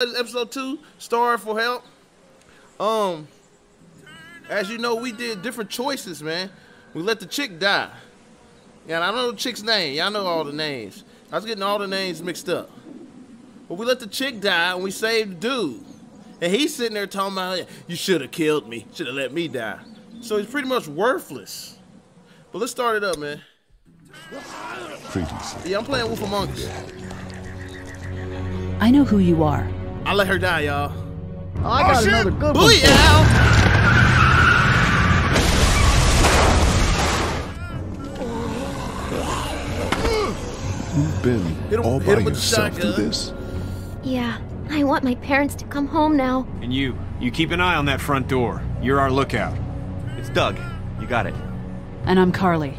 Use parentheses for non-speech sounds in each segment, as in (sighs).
episode two, Starved for help. Um, as you know, we did different choices, man. We let the chick die. Yeah, I know the chick's name. Y'all know all the names. I was getting all the names mixed up. But we let the chick die and we saved the dude. And he's sitting there talking about, you should have killed me. Should have let me die. So he's pretty much worthless. But let's start it up, man. Yeah, I'm playing Wolf Among Us. I know who you are. I let her die, y'all. Oh, I got oh, shit. another good one. Booyah! You've been Hit him- all hit by him with the yourself through this? Yeah, I want my parents to come home now. And you, you keep an eye on that front door. You're our lookout. It's Doug. You got it. And I'm Carley.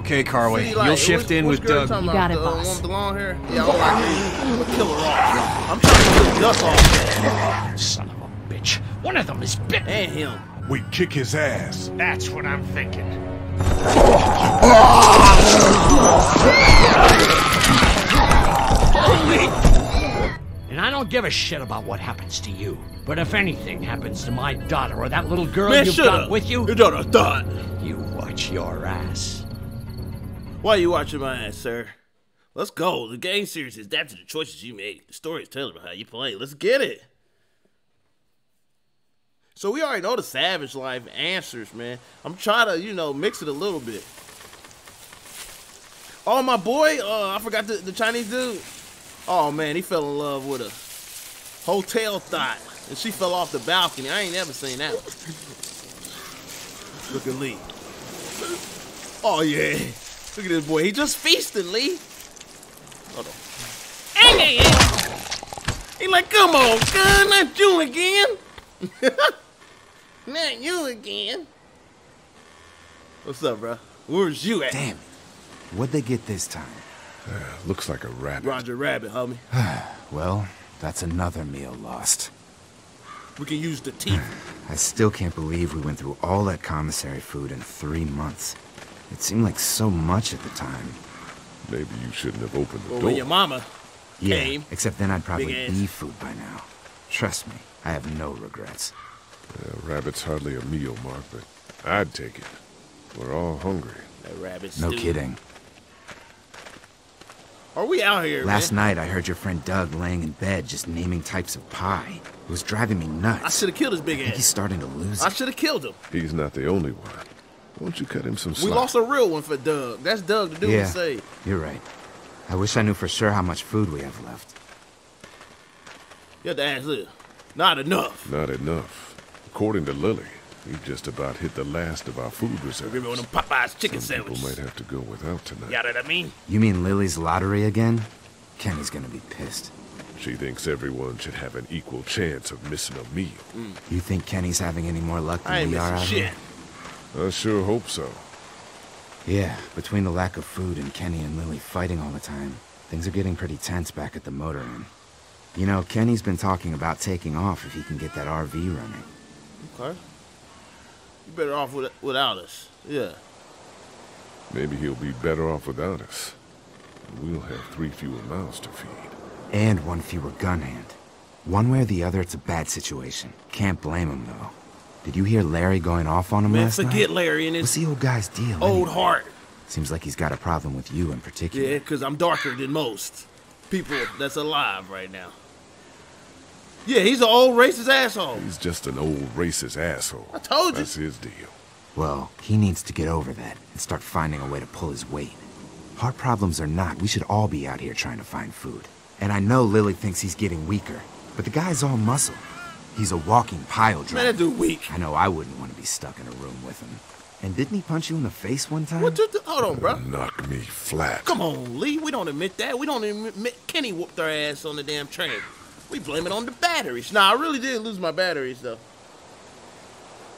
Okay, Carley, See, like, you'll shift which- in with Doug. You got it, the, boss. one the long hair? Yeah, I don't like her. I'm gonna kill her off. I'm trying to kill the duck off. Son of a bitch. One of them is bitten. And him. We kick his ass. That's what I'm thinking. And I don't give a shit about what happens to you. But if anything happens to my daughter or that little girl Man, you've got up. with you, You don't have thought. you watch your ass. Why are you watching my ass, sir? Let's go. The game series is adapted to the choices you made. The story is telling about how you play. Let's get it. So we already know the Savage Life answers, man. I'm trying to, you know, mix it a little bit. Oh, my boy, uh, I forgot the, the Chinese dude. Oh man, he fell in love with a hotel thought, and she fell off the balcony. I ain't never seen that. Look at Lee. Oh yeah, look at this boy. He just feasting, Lee. Hold on. Hey, hey, hey. He like, come on, gun, not you again. (laughs) not you again. What's up, bro? Where's you at? Damn it. What'd they get this time? Uh, looks like a rabbit. Roger Rabbit, homie. (sighs) Well, that's another meal lost. We can use the teeth. (sighs) I still can't believe we went through all that commissary food in three months. It seemed like so much at the time. Maybe you shouldn't have opened the Well, door. when your mama Yeah, came, except then I'd probably be food by now. Trust me, I have no regrets. Yeah, rabbit's hardly a meal, Mark, but I'd take it. We're all hungry. that rabbit No stew. kidding. Are we out here, Last man? night I heard your friend Doug laying in bed just naming types of pie. It was driving me nuts. I should have killed his big I think he's starting to lose I should have killed him. He's not the only one. Won't you cut him some slack? We lost a real one for Doug. That's Doug, the dude Yeah. who say. You're right. I wish I knew for sure how much food we have left. You have to ask this. Not enough. Not enough. According to Lilly, we've just about hit the last of our food Give me one reserves. of them Popeyes chicken Some people sandwiches. might have to go without tonight. You know what I mean? You mean Lilly's lottery again? Kenny's gonna be pissed. She thinks everyone should have an equal chance of missing a meal. Mm. You think Kenny's having any more luck I ain't than we are missing out shit. here? I sure hope so. Yeah, between the lack of food and Kenny and Lilly fighting all the time, things are getting pretty tense back at the motor inn. You know, Kenny's been talking about taking off if he can get that RV running. Okay. You better off with, without us. Yeah. Maybe he'll be better off without us. We'll have three fewer mouths to feed. And one fewer gun hand. One way or the other, it's a bad situation. Can't blame him, though. Did you hear Larry going off on him Man, last forget night? Larry and What's his the old guy's deal? old anyway? heart. Seems like he's got a problem with you in particular. Yeah, because I'm darker than most people that's alive right now. Yeah, he's an old racist asshole. He's just an old racist asshole. I told you. That's his deal. Well, he needs to get over that and start finding a way to pull his weight. Heart problems or not, we should all be out here trying to find food. And I know Lilly thinks he's getting weaker, but the guy's all muscle. He's a walking pile Man, driver. that dude weak. I know I wouldn't want to be stuck in a room with him. And didn't he punch you in the face one time? What you do? Hold on, bro. Knock me flat. Come on, Lee. We don't admit that. We don't even admit Kenny whooped our ass on the damn train. We blame it on the batteries. Nah, I really did lose my batteries, though.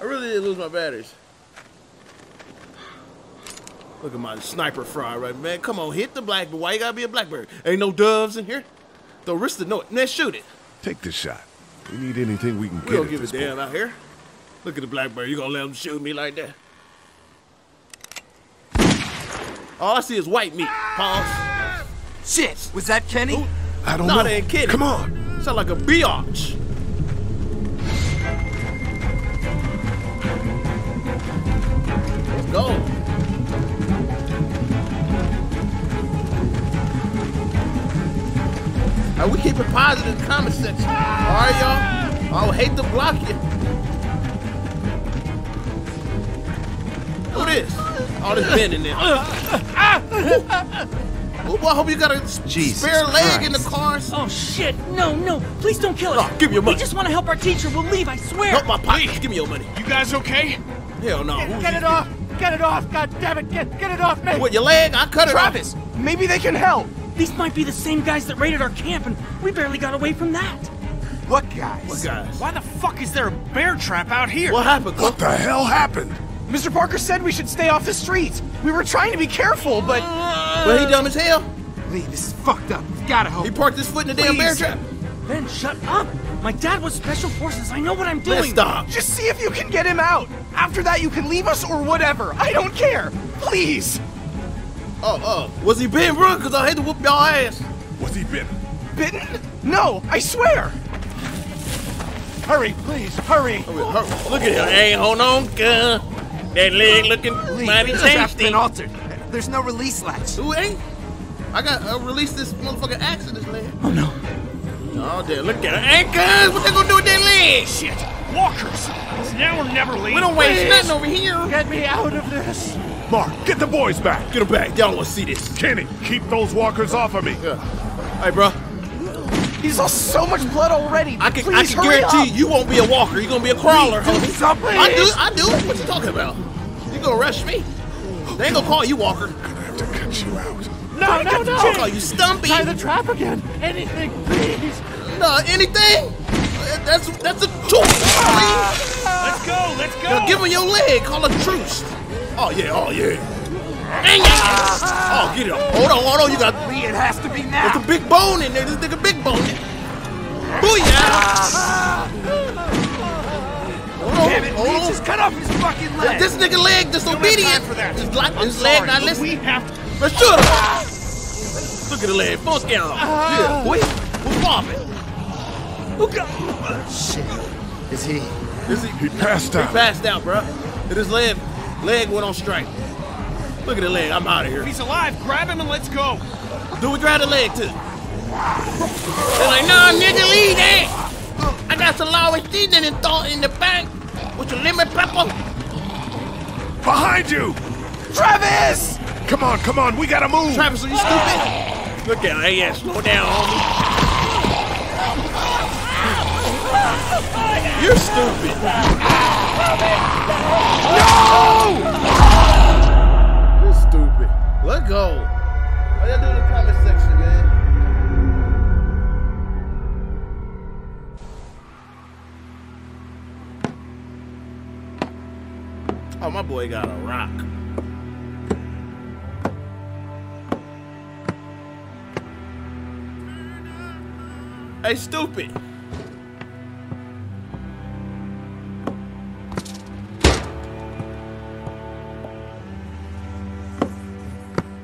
I really did lose my batteries. Look at my sniper fry right, man. Come on, hit the blackbird. Why you gotta be a blackbird? Ain't no doves in here. The risk to know it. Now shoot it. Take the shot. We need anything we can We get don't at give a damn point. out here. Look at the blackbird. You gonna let him shoot me like that? All I see is white meat. Pause. Shit! Was that Kenny? Who- I don't No, know. they ain't kidding. Come on. Sound like a biatch. All right, we keep it positive in the comment section. All right, y'all. I would hate to block you. Who this? All this bend in there. (laughs) Well, I hope you got a Jesus spare leg in the Christ. car. Oh shit! No, no! Please don't kill us! No, give me your money. We just want to help our teacher. We'll leave. I swear. Help my pockets. Give me your money. You guys okay? Hell no. Who's Get these it off! Get it off! God damn it! Get get it off me! people? What, your leg? I cut it Travis, maybe they can help. These might be the same guys that raided our camp, and we barely got away from that. What guys? What guys? Why the fuck is there a bear trap out here? What happened, What the hell happened? Mr. Parker said we should stay off the streets. We were trying to be careful, but Well, he dumb as hell. Lee, this is fucked up. We've gotta help. He parked his foot in a damn bear trap. Ben, shut up! My dad was special forces. I know what I'm doing. Let's stop. just see if you can get him out. After that, you can leave us or whatever. I don't care. Please. Oh, oh. Was he bitten, bro? Because I hate to whoop y'all ass. Was he bitten? Bitten? No, I swear. Hurry, please, hurry. Oh, wait, hur- Look at him. Hey, hold on, gun. That leg looking Lee, mighty the tasty. been altered. There's no release latch. Who ain't? I got uh, released this motherfucking accident leg. Oh no. Oh damn! Look at it. Hey, cuz, what they gonna do with that leg? Shit! Walkers! It's now or never, Lee. We don't waste nothing over here. Get me out of this. Mark, get the boys back. Get him back. Y'all don't want to see this. Kenny, keep those walkers off of me. Yeah. Hey, bro. He's lost so much blood already. I can, I can hurry guarantee up. you won't be a walker. You're gonna be a crawler, do homie. something. I do. I do. What you talking about? You gonna rush me? They ain't gonna call you walker. I'm Gonna have to cut you out. No, no, They'll no. call you stumpy. Tie the trap again. Anything, please. No, anything. That's that's a choice. Ah. please. Let's go! Let's go! Now give him your leg. Call a truce. Oh yeah. Oh yeah. Dang it. Oh, get it. off. Hold on. Hold on. You got. It has to be now. There's a big bone in there. This nigga big bone. Booyah! Hold on. Damn it, hold on. just cut off his fucking leg. This nigga leg disobedient. for that. His, like, I'm leg not listening. We have to. But shoot him. Look at the leg. Fuck out. Ah. Yeah, boy. We're popping. Who got? Shit. Is he? Is he? He passed He passed out, bro. And his leg, leg went on strike. Look at the leg. I'm out of here. If he's alive, grab him and let's go. Do we grab the leg too? They're like, nah, nigga, leave that. I got some Lawry's seasoning thought in the back with your lemon pepper. Behind you! Travis! Come on, come on, we gotta move! Travis, are you stupid? Look at hey, yeah, slow down, homie. You're stupid. No! You're stupid. Let go. What y'all do in the comment section, man? Oh, my boy got a rock. Hey, stupid.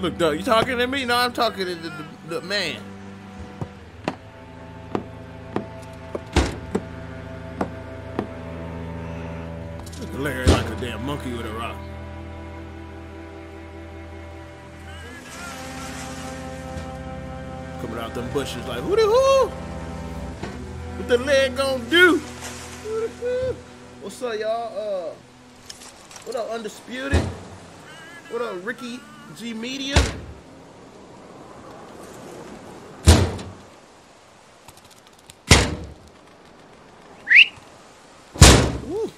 You talking to me? No, I'm talking to the, the, the man. Larry like a damn monkey with a rock. Coming out them bushes like, who the who? What the leg gonna do? What's up, y'all? Uh, what up, Undisputed? What up, Ricky G Media? Woo.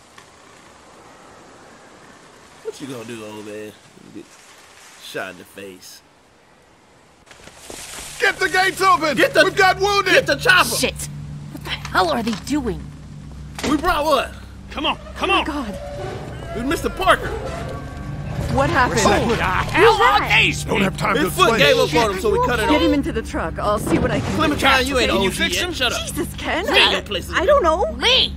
What you gonna do, old man? Get shot in the face. Get the gates open! Get the- We've got wounded! Get the chopper! Shit! What the hell are they doing? We brought what? Come on, come on. Oh God. We Mr. Parker. What happened? Oh, who the hell are these Don't have time to His foot gave up on him, so we cut it off. Get him into the truck. I'll see what I can do. Clementine, you ain't Can you OG fix yet. him? Shut up. Jesus, Ken. Lee, I, your place I don't know. Lee!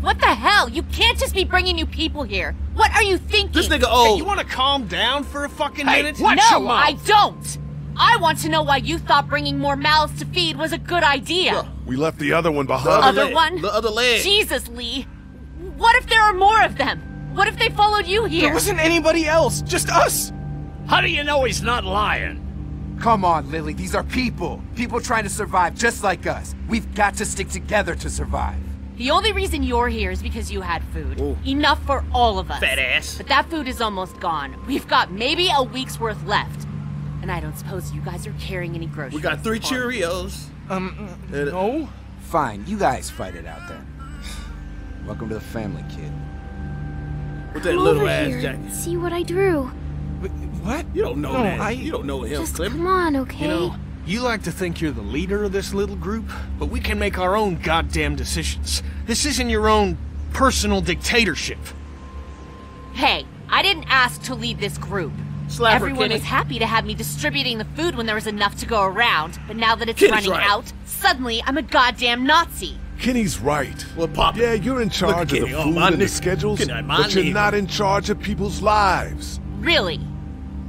What the hell? You can't just be bringing new people here. What are you thinking? This nigga Hey, old. you want to calm down for a fucking Hey, minute? watch no, your mouth. I don't. I want to know why you thought bringing more mouths to feed was a good idea. We left the other one behind. The behind. Other one? The other leg. Jesus, Lee. What if there are more of them? What if they followed you here? There wasn't anybody else, just us. How do you know he's not lying? Come on, Lilly. These are people. People trying to survive just like us. We've got to stick together to survive. The only reason you're here is because you had food. Ooh. Enough for all of us. Fat ass. But that food is almost gone. We've got maybe a week's worth left. And I don't suppose you guys are carrying any groceries. We got three this. Cheerios. Um, And- no. Fine, you guys fight it out then. Welcome to the family, kid. With that Come little over ass here. jacket. See what I drew. Wait, What? You don't know No, that. I- You don't know him, Just Clem. come on, okay? You know, you like to think you're the leader of this little group, but we can make our own goddamn decisions. This isn't your own personal dictatorship. Hey, I didn't ask to lead this group. Slap Everyone Kenny. was happy to have me distributing the food when there was enough to go around, but now that it's Kenny's running right. out, suddenly I'm a goddamn Nazi. Kenny's right. Well, Pop. Yeah, you're in charge of the oh, food my and the schedules, Kenny, but you're nigga. not in charge of people's lives. Really?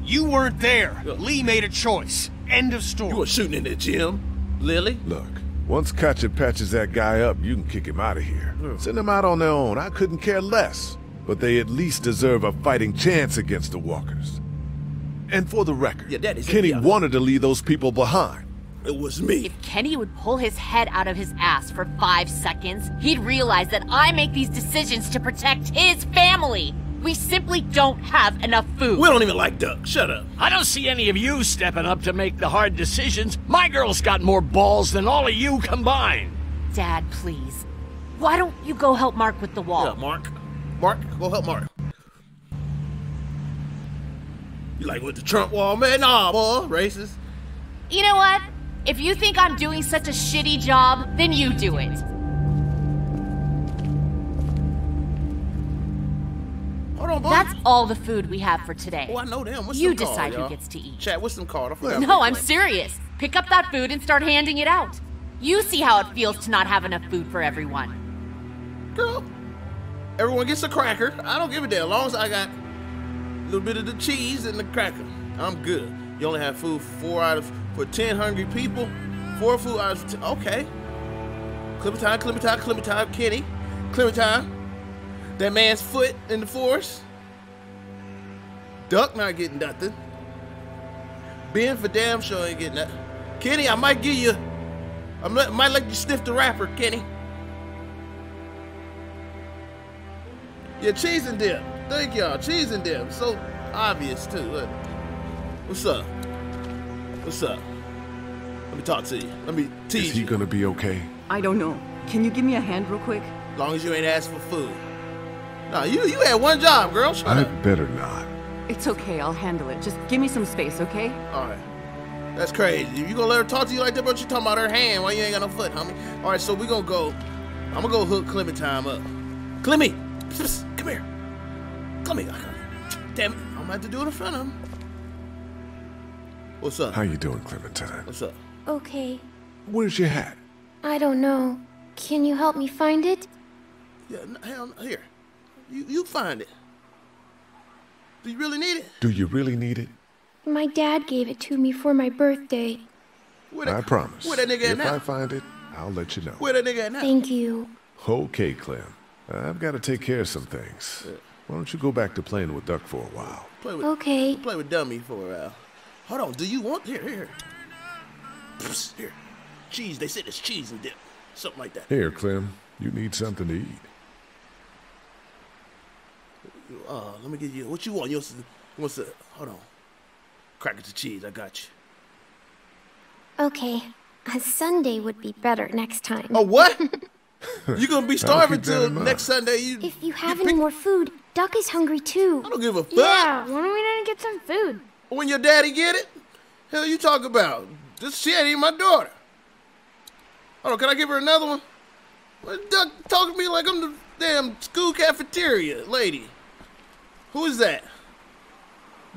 You weren't there. Lee made a choice. End of story. You were shooting in the gym, Lilly. Look, once Katjaa patches that guy up, you can kick him out of here. Send them out on their own. I couldn't care less. But they at least deserve a fighting chance against the walkers. And for the record, Yeah, that is- Kenny yeah. wanted to leave those people behind. It was me. If Kenny would pull his head out of his ass for five seconds, he'd realize that I make these decisions to protect his family. We simply don't have enough food. We don't even like duck. Shut up. I don't see any of you stepping up to make the hard decisions. My girl's got more balls than all of you combined. Dad, please. Why don't you go help Mark with the wall? Yeah, Mark. Mark, go help Mark. You like with the Trump wall, man? Nah, boy, racist. You know what? If you think I'm doing such a shitty job, then you do it. Hold on. That's all the food we have for today. Oh, I know them. What's You them called, decide who gets to eat. Chat, what's them called? (laughs) No, I'm serious. Pick up that food and start handing it out. You see how it feels to not have enough food for everyone. Girl, everyone gets a cracker. I don't give a damn. As long as I got a little bit of the cheese and the cracker, I'm good. You only have food for four out of for ten hungry people. Four food ten. Okay. Clementine, Clementine, Clementine, Kenny, Clementine. That man's foot in the forest. Duck not getting nothing. Ben for damn sure ain't getting that. Kenny, I might give you. I might might let you sniff the wrapper, Kenny. Yeah, cheese and dip. Thank y'all. Cheese and dip. So obvious too. What's up? What's up? Let me talk to you. Let me Is tease he you. gonna be okay? I don't know. Can you give me a hand real quick? As long as you ain't asked for food. Nah, you you had one job, girl. Shut I up. better not. It's okay, I'll handle it. Just give me some space, okay? All right. That's crazy. If you gonna let her talk to you like that, but you talking about her hand Why you ain't got no foot, homie. All right, so we gonna go. I'm gonna go hook Clementine up. Clemmy, psst, come here. Clemmy, I got Damn it, I'm gonna have to do it in front of him. What's up? How you doing, Clementine? What's up? Okay. Where's your hat? I don't know. Can you help me find it? Yeah, n- hell, no, here. You you find it. Do you really need it? Do you really need it? My dad gave it to me for my birthday. Where I promise. Where that nigga at if now? I find it, I'll let you know. Where that nigga at now? Thank you. Okay, Clem. I've got to take care of some things. Why don't you go back to playing with Duck for a while? Play with Okay. play with dummy for a while. Hold on. Do you want here here? Psst, here. Cheese. They said it's cheese and dip. Something like that. Here, Clem. You need something to eat. Uh, let me get you. What you want? You want some? You want some? Hold on. Crackers and cheese. I got you. Okay. A Sunday would be better next time. Oh what? (laughs) you gonna be starving till next Sunday? You? If you have any more food, Duck is hungry too. I don't give a fuck. Yeah, why don't we not get some food? When your daddy get it? Hell, you talk about? This shit ain't my daughter. Hold on. Can I give her another one? Well, Duck talking to me like I'm the damn school cafeteria lady. Who is that?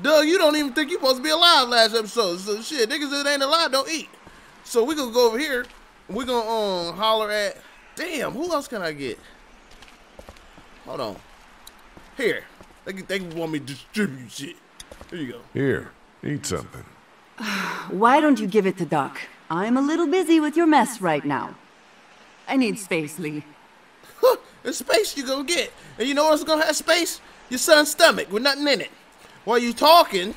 Doug, you don't even think you supposed to be alive last episode. So shit, niggas that ain't alive don't eat. So we gonna go over here. We gonna um holler at. Damn, who else can I get? Hold on. Here, they they want me to distribute shit. Here you go. Here, eat something. (sighs) Why don't you give it to Duck? I'm a little busy with your mess right now. I need space, Lee. (laughs) The space you gonna get. And you know what's gonna have space? Your son's stomach with nothing in it. While you talking,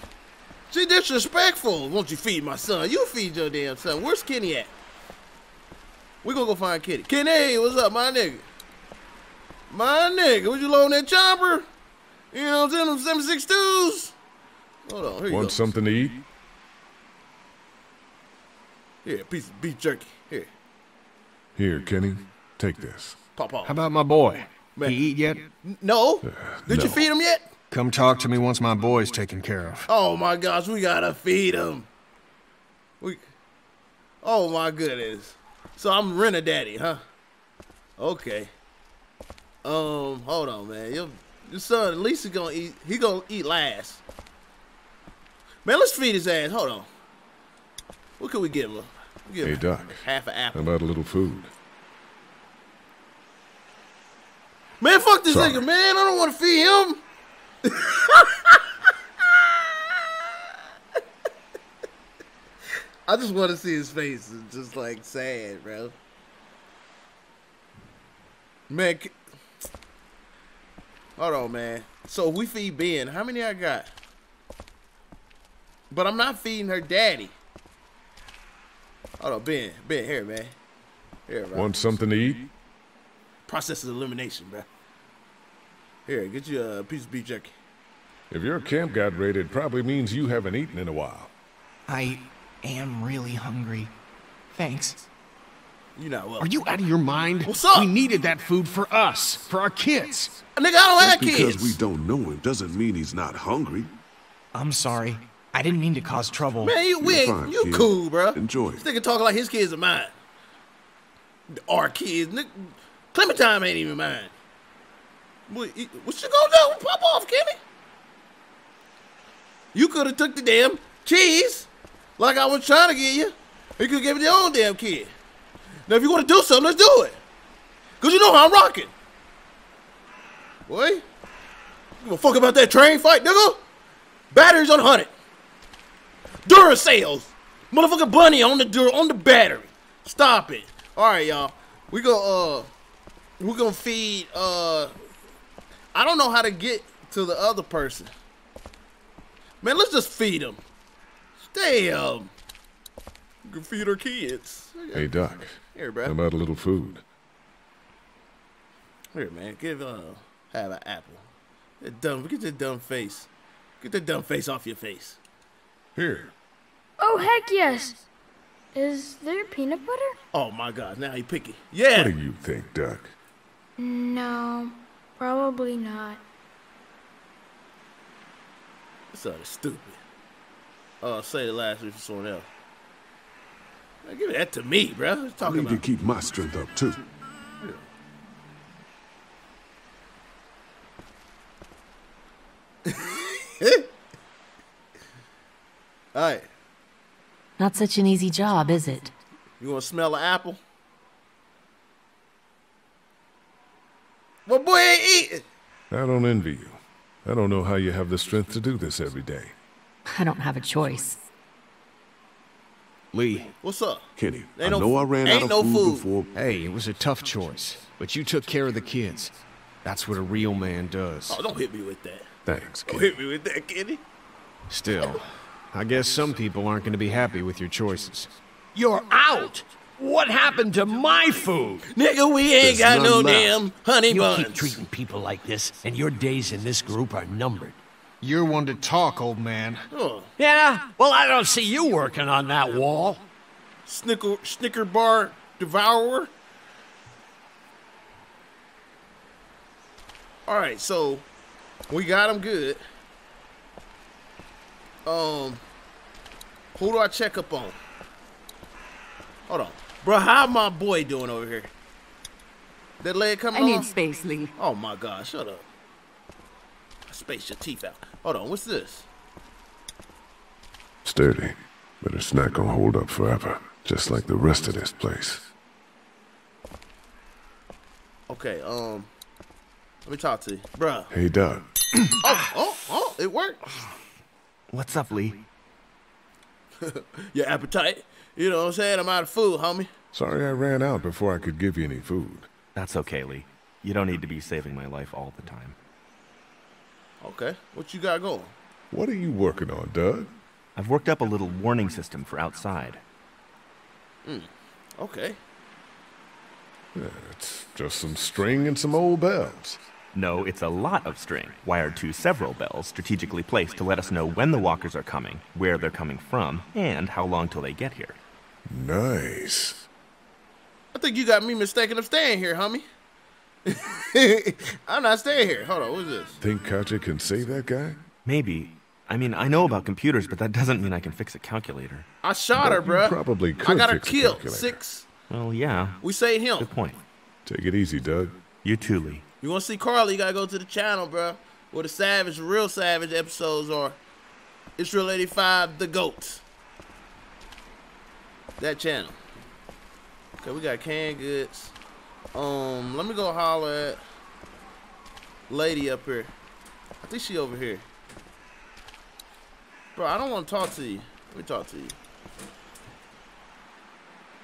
she disrespectful. Won't you feed my son? You feed your damn son. Where's Kenny at? We gonna go find Kenny. Kenny, what's up, my nigga? My nigga, was you loading that chopper? You know what I'm saying? Them 762s? Hold on, here you Want go. something to eat? Here, a piece of beef jerky. Here, Here, Kenny. Take this. pop off. How about my boy? Man. He eat yet? No? Did you feed him yet? Come talk to me once my boy's taken care of. Oh my gosh, we gotta feed him. We. Oh my goodness. So I'm rent a daddy, huh? Okay. Um, hold on, man. Your, your son at least he gonna eat. He gonna eat last. Man, let's feed his ass. Hold on. What can we give him? We give Hey, him Duck. half an How apple. about a little food? Man, fuck this Sorry. nigga, man. I don't want to feed him. (laughs) I just want to see his face. It's just like sad, bro. Man, hold on, man. So we feed Ben. How many I got? But I'm not feeding her daddy. Hold on, Ben. Ben, here, man. Here, bro. Want something to eat? Process of elimination, bro. Here, get you a piece of beef jerky. If your camp got raided, probably means you haven't eaten in a while. I am really hungry. Thanks. You know what? Are you out of your mind? What's up? We needed that food for us, for our kids. Nigga, I don't have Because kids. we don't know him doesn't mean he's not hungry. I'm sorry. I didn't mean to cause trouble. Man, you, we You're ain't, fine, you kid. cool, bro. Enjoy. This nigga talking like his kids are mine. Our kids. Nigga, Clementine ain't even mine. What, what you gonna do? Pop off, Kenny. You could have took the damn cheese like I was trying to get you. You could give it your own damn kid. Now, if you want to do something, let's do it. Because you know how I'm rocking. Boy, you give a fuck about that train fight, nigga? Batteries on 100. Duracell's. Motherfucking bunny on the dur- on the battery. Stop it. All right, y'all. We go uh we gonna feed uh I don't know how to get to the other person. Man, let's just feed them. Damn. We can feed our kids. Hey, Duck. Here, bro. How about a little food? Here, man. Give uh have an apple. That dumb get that dumb face. Get that dumb face off your face. Here. Oh, heck yes. Is there peanut butter? Oh my god, now he picky. Yeah. What do you think, Doc? No, probably not. This other stupid. Uh, say the last week for someone else. Man, give that to me, bro. You I talking need to keep my strength up too. (laughs) (laughs) All right. Not such an easy job, is it? You want to smell an apple? Well, boy ain't eating. I don't envy you. I don't know how you have the strength to do this every day. I don't have a choice. Lee, What's up? Kenny, I Ain't no- know I ran out of no food, food. before. hey, it was a tough choice, but you took care of the kids. That's what a real man does. Oh, don't hit me with that. Thanks, Kenny. Don't hit me with that, Kenny. Still, I guess some people aren't going to be happy with your choices. You're out! What happened to my food? Nigga, we ain't There's got no left. damn honey You buns. keep treating people like this, and your days in this group are numbered. You're one to talk, old man. Oh, Yeah? Well, I don't see you working on that wall. Snicker, Snicker bar devourer. All right, so we got him good. Um, who do I check up on? Hold on, bro. How my boy doing over here? That leg coming I on? need space, Lee. Oh my God! Shut up. Space your teeth out. Hold on. What's this? Sturdy. But it's not gonna hold up forever. Just like the rest of this place. Okay. Um, let me talk to you, bruh. Hey, Doc. Oh, oh, oh! It worked. What's up, Lee? (laughs) Your appetite. You know what I'm saying? I'm out of food, homie. Sorry I ran out before I could give you any food. That's okay, Lee. You don't need to be saving my life all the time. Okay. What you got going? What are you working on, Doug? I've worked up a little warning system for outside. Hmm. Okay. Yeah, it's just some string and some old bells. No, it's a lot of string, wired to several bells strategically placed to let us know when the walkers are coming, where they're coming from, and how long till they get here. Nice. I think you got me mistaken of staying here, homie. (laughs) I'm not staying here. Hold on, what's this? Think Katjaa can save that guy? Maybe. I mean, I know about computers, but that doesn't mean I can fix a calculator. I shot But her, you bruh. probably I got her a killed. calculator. Six. Well, yeah. We saved him. Good point. Take it easy, Doug. You too, Lee. You want to see Carley? You gotta go to the channel, bro, Where the savage, real savage episodes are. ItsReal85, the GOAT. That channel. Okay, we got canned goods. Um, let me go holler at lady up here. I think she over here. Bro, I don't want to talk to you. Let me talk to you.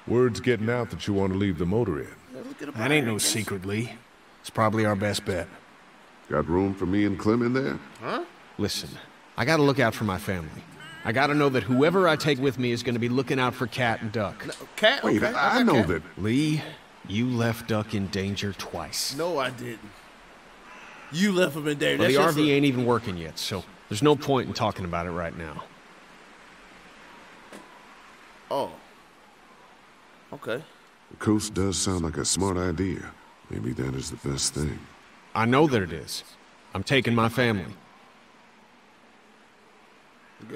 Word's getting out that you want to leave the motor inn. Yeah, look at the That ain't no body. secret, Lee. It's probably our best bet. Got room for me and Clem in there? Huh? Listen, I gotta look out for my family. I gotta know that whoever I take with me is gonna be looking out for Cat and Duck. No, Cat? Wait, okay, I, I know cat. that. Lee, you left Duck in danger twice. No, I didn't. You left him in danger. Well, the just RV a- ain't even working yet, so there's no point in talking about it right now. Oh. Okay. The coast does sound like a smart idea. Maybe that is the best thing. I know that it is. I'm taking my family.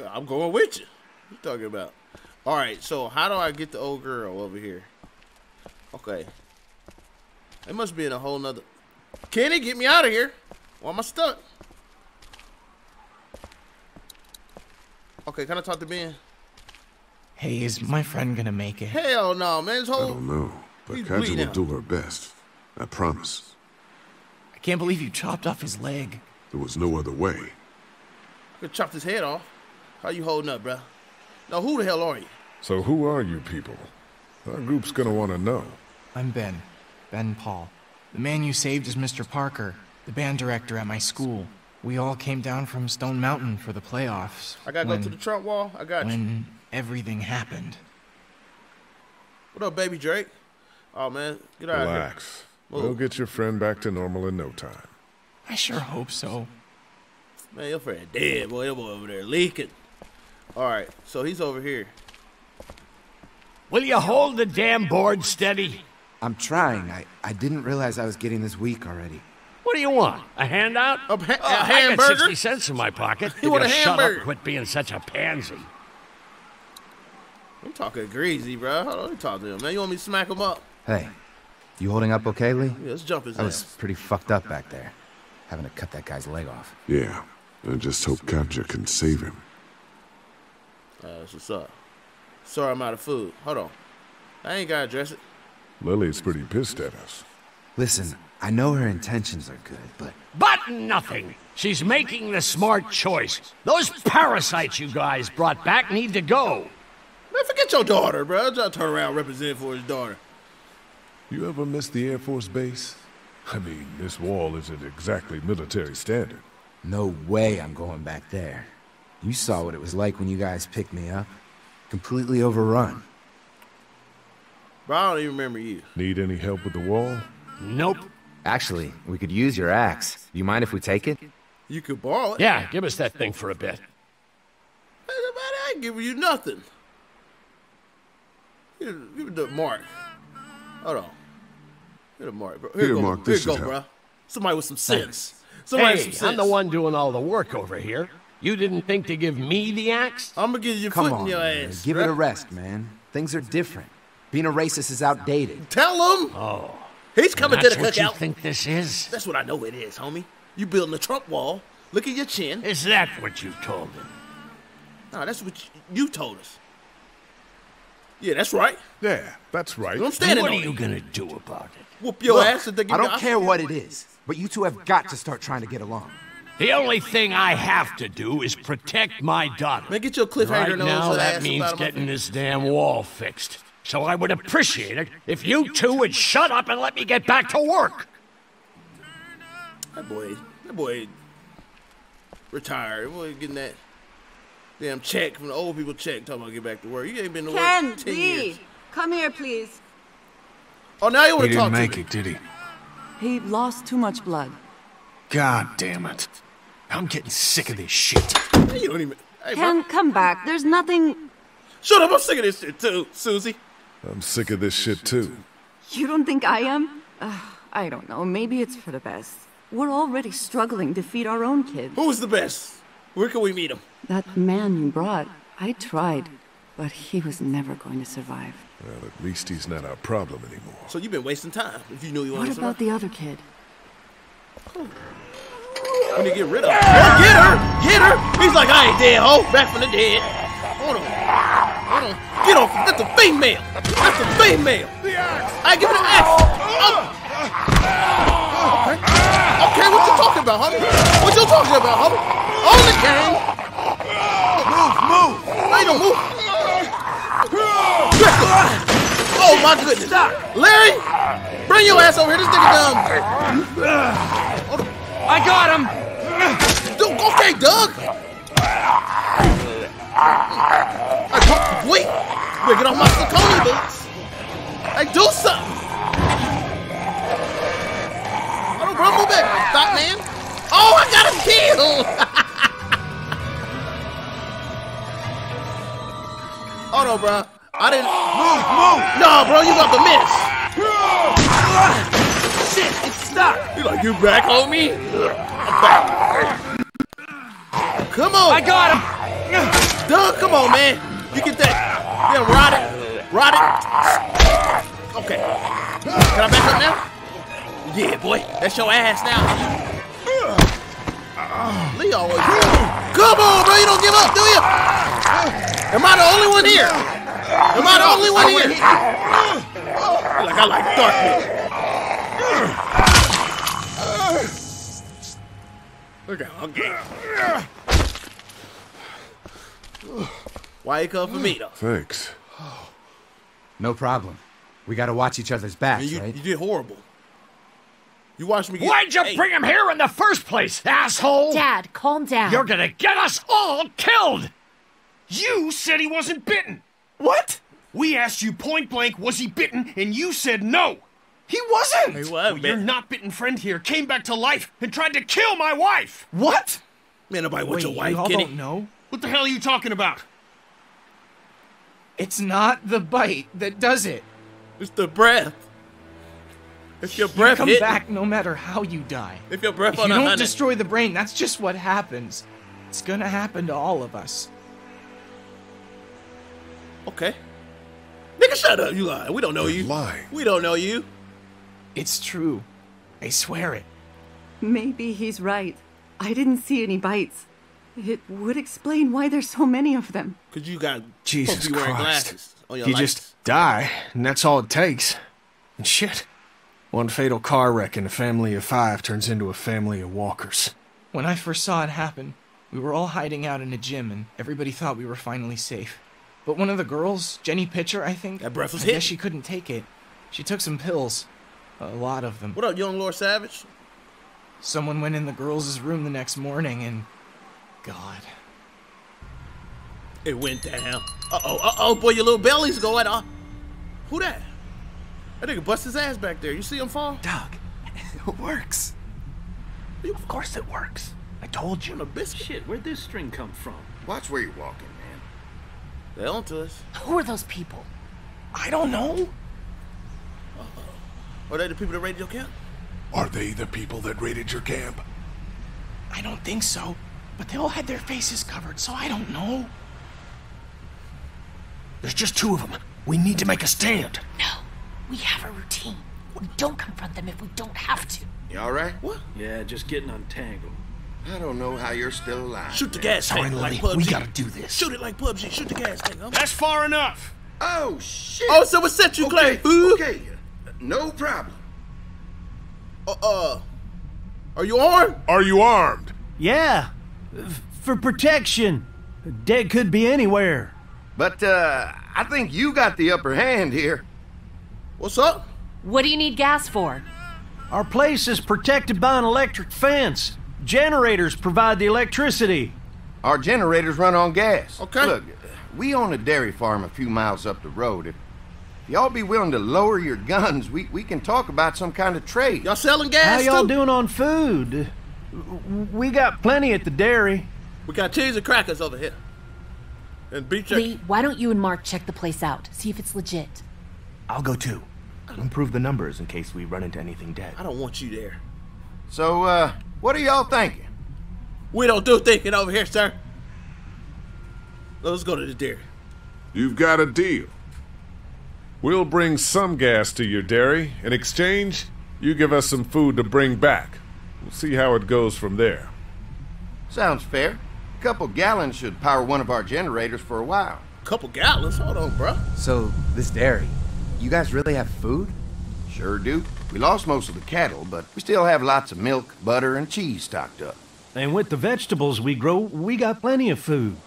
I'm going with you. What you talking about? All right, so how do I get the old girl over here? Okay. It must be in a whole nother. Kenny, get me out of here. Why am I stuck? Okay, can I talk to Ben? Hey, is my friend gonna make it? Hell no, man. This I whole don't know, but He's will do her best. I promise. I can't believe you chopped off his leg. There was no other way. could chopped his head off. How you holding up, bruh? Now who the hell are you? So who are you people? Our group's gonna want to know. I'm Ben. Ben Paul. The man you saved is Mr. Parker, the band director at my school. We all came down from Stone Mountain for the playoffs. I gotta when, go to the Trump wall. I got you. when everything happened. What up, baby Drake? Oh man, get out of here. Relax. Move. We'll get your friend back to normal in no time. I sure hope so. Man, your friend dead, boy. That boy over there leaking. All right, so he's over here. Will you hold the damn board steady? I'm trying. I, I didn't realize I was getting this weak already. What do you want? A handout? A, ha- Oh, a uh, I got 60 cents in my pocket. You want a shut hamburger? up, quit being such a pansy. I'm talking greasy, bro. Hold on, let me talk to him, man. You want me to smack him up? Hey, you holding up okay, Lee? Yeah, let's jump his I was pretty fucked up back there, having to cut that guy's leg off. Yeah, I just hope Katjaa can save him. Uh, that's what's up. Sorry, I'm out of food. Hold on. I ain't gotta address it. Lilly's pretty pissed at us. Listen, I know her intentions are good, but But nothing. She's making the smart choice. Those parasites you guys brought back need to go. Man, forget your daughter, bro. I'm trying to turn around and represent for his daughter. You ever miss the Air Force Base? I mean, this wall isn't exactly military standard. no way I'm going back there. You saw what it was like when you guys picked me up. Completely overrun. Bro, I don't even remember you. Need any help with the wall? Nope. Actually, we could use your axe. Do you mind if we take it? You could borrow it. Yeah, give us that thing for a bit. Man, I ain't giving you nothing. Give, give it the mark. Hold on. It mark, bro. Here, Here, you go. Mark, Here this go, should bro. Somebody with some sense. Somebody hey, with some I'm the one doing all the work over here. You didn't think to give me the axe? I'm gonna give you Come foot on, in your man. ass. give bruh. it a rest, man. Things are different. Being a racist is outdated. Tell him. Oh. He's coming to That's the what you think this is? That's what I know it is, homie. You building a Trump wall. Look at your chin. Is that what you told him? No, that's what you, told us. Yeah, that's right. Yeah, that's right. I'm standing what are you it. gonna do about it? Whoop your Look, ass if they give I don't care what it is, but you two have got to start trying to get along. The only thing I have to do is protect my daughter. Man, get your cliffhanger right nose now, ass that means out of my getting this damn wall fixed. So I would appreciate it if you two would shut up and let me get back to work. That boy, that boy retired. Boy getting that damn check from the old people check talking about get back to work. You ain't been to work Ken, 10 Lee, years. come here, please. Oh, now you want He to talk didn't make it, did he? He lost too much blood. God damn it. I'm getting sick of this shit. You don't even. Hey, bro. Ken, come back. There's nothing. Shut up! I'm sick of this shit too, Susie. I'm sick of this shit too. You don't think I am? Uh, I don't know. Maybe it's for the best. We're already struggling to feed our own kids. Who's the best? Where can we meet him? That man you brought, I tried, but he was never going to survive. Well, at least he's not our problem anymore. So you've been wasting time. If you knew you wanted to. What wanted about the other kid? When you get rid of her. Oh, get her! Get her! He's like, I ain't dead, ho. Back from the dead. Hold on. Hold on. Get off. That's a female. That's a female. The axe. I give it an axe. Oh. Okay. Okay, what you talking about, homie? What you talking about, homie? On the game. Move, move. I ain't no move. Oh my goodness. Larry, bring your ass over here. This nigga dumb. I got him! Dude, okay, Doug. Wait. Wait, get off my Saucony boots. Hey, do something. I don't move back. Stop, man. Oh, I got him killed. (laughs) Hold on, bro. I didn't move, move. No, bro, you got the miss. Shit, it's stuck. You like you back, homie? I'm back. Come on. I got him! Doug, come on, man. You get that. Yeah, rot it. Rot it. Okay. Can I back up now? Yeah, boy. That's your ass now. Lee always. Come on, bro. You don't give up, do you? Am I the only one here? Am I the only one here? Like I like dark meat. Okay, okay. Why you come for me though? Thanks. No problem. We gotta watch each other's backs, you, right? you did horrible. You watched me get. Why'd you Hey, bring him here in the first place, asshole? Dad, calm down. You're gonna get us all killed! You said he wasn't bitten. What? We asked you point blank, was he bitten, and you said no. He wasn't. He was, Well, your not bitten friend here came back to life and tried to kill my wife. What? Man, nobody wants Wait, your wife, you all don't know? What the hell are you talking about? It's not the bite that does it. It's the breath. If your You breath come hit, back no matter how you die. if your breath If on you a don't hundred, destroy the brain, that's just what happens. It's gonna happen to all of us. okay. Nigga, shut up. You lying. We don't know you. You Lying. We don't know you. It's true. I swear it. Maybe he's right. I didn't see any bites. It would explain why there's so many of them. Cause you got Jesus supposed to Christ. glasses on your You lights. just die, and that's all it takes. And shit. One fatal car wreck and a family of five turns into a family of walkers. When I first saw it happen, we were all hiding out in a gym and everybody thought we were finally safe. But one of the girls, Jenny Pitcher, I think, That breath was I hitting. guess she couldn't take it. She took some pills. A lot of them. What up, young Lord Savage? Someone went in the girls' room the next morning and. God. It went down. Uh oh, uh oh, boy, your little belly's going on. Who that? That nigga bust his ass back there. You see him fall? Doug, (laughs) it works. Of course it works. I told you. A biscuit. Shit, where'd this string come from? Watch where you're walking, man. They on to us. Who are those people? I don't know. Are they the people that raided your camp? Are they the people that raided your camp? I don't think so. But they all had their faces covered, so I don't know. There's just two of them. We need to make a stand. No, we have a routine. We don't confront them if we don't have to. You alright? What? Yeah, just getting untangled. I don't know how you're still alive. Shoot the man. gas tank Sorry, like PUBG. We gotta do this. Shoot it like PUBG. Shoot the gas tank. Huh? That's far enough. Oh, shit. Oh, so what set you, Clay? okay, Ooh. okay. No problem. Uh, uh, are you armed? Are you armed? Yeah, for protection. Dead could be anywhere. But, uh, I think you got the upper hand here. What's up? What do you need gas for? Our place is protected by an electric fence. Generators provide the electricity. Our generators run on gas. Okay. Look, we own a dairy farm a few miles up the road. If y'all be willing to lower your guns, we, we can talk about some kind of trade. Y'all selling gas? How y'all too? doing on food? We got plenty at the dairy. We got cheese and crackers over here. And beef jerky. Lee, why don't you and Mark check the place out? See if it's legit. I'll go too. Improve the numbers in case we run into anything dead. I don't want you there. So, uh, what are y'all thinking? We don't do thinking over here, sir. Let's go to the dairy. You've got a deal. We'll bring some gas to your dairy. In exchange, you give us some food to bring back. We'll see how it goes from there. Sounds fair. A couple gallons should power one of our generators for a while. A couple gallons? Hold on, bro. So, this dairy, you guys really have food? Sure do. We lost most of the cattle, but we still have lots of milk, butter, and cheese stocked up. And with the vegetables we grow, we got plenty of food.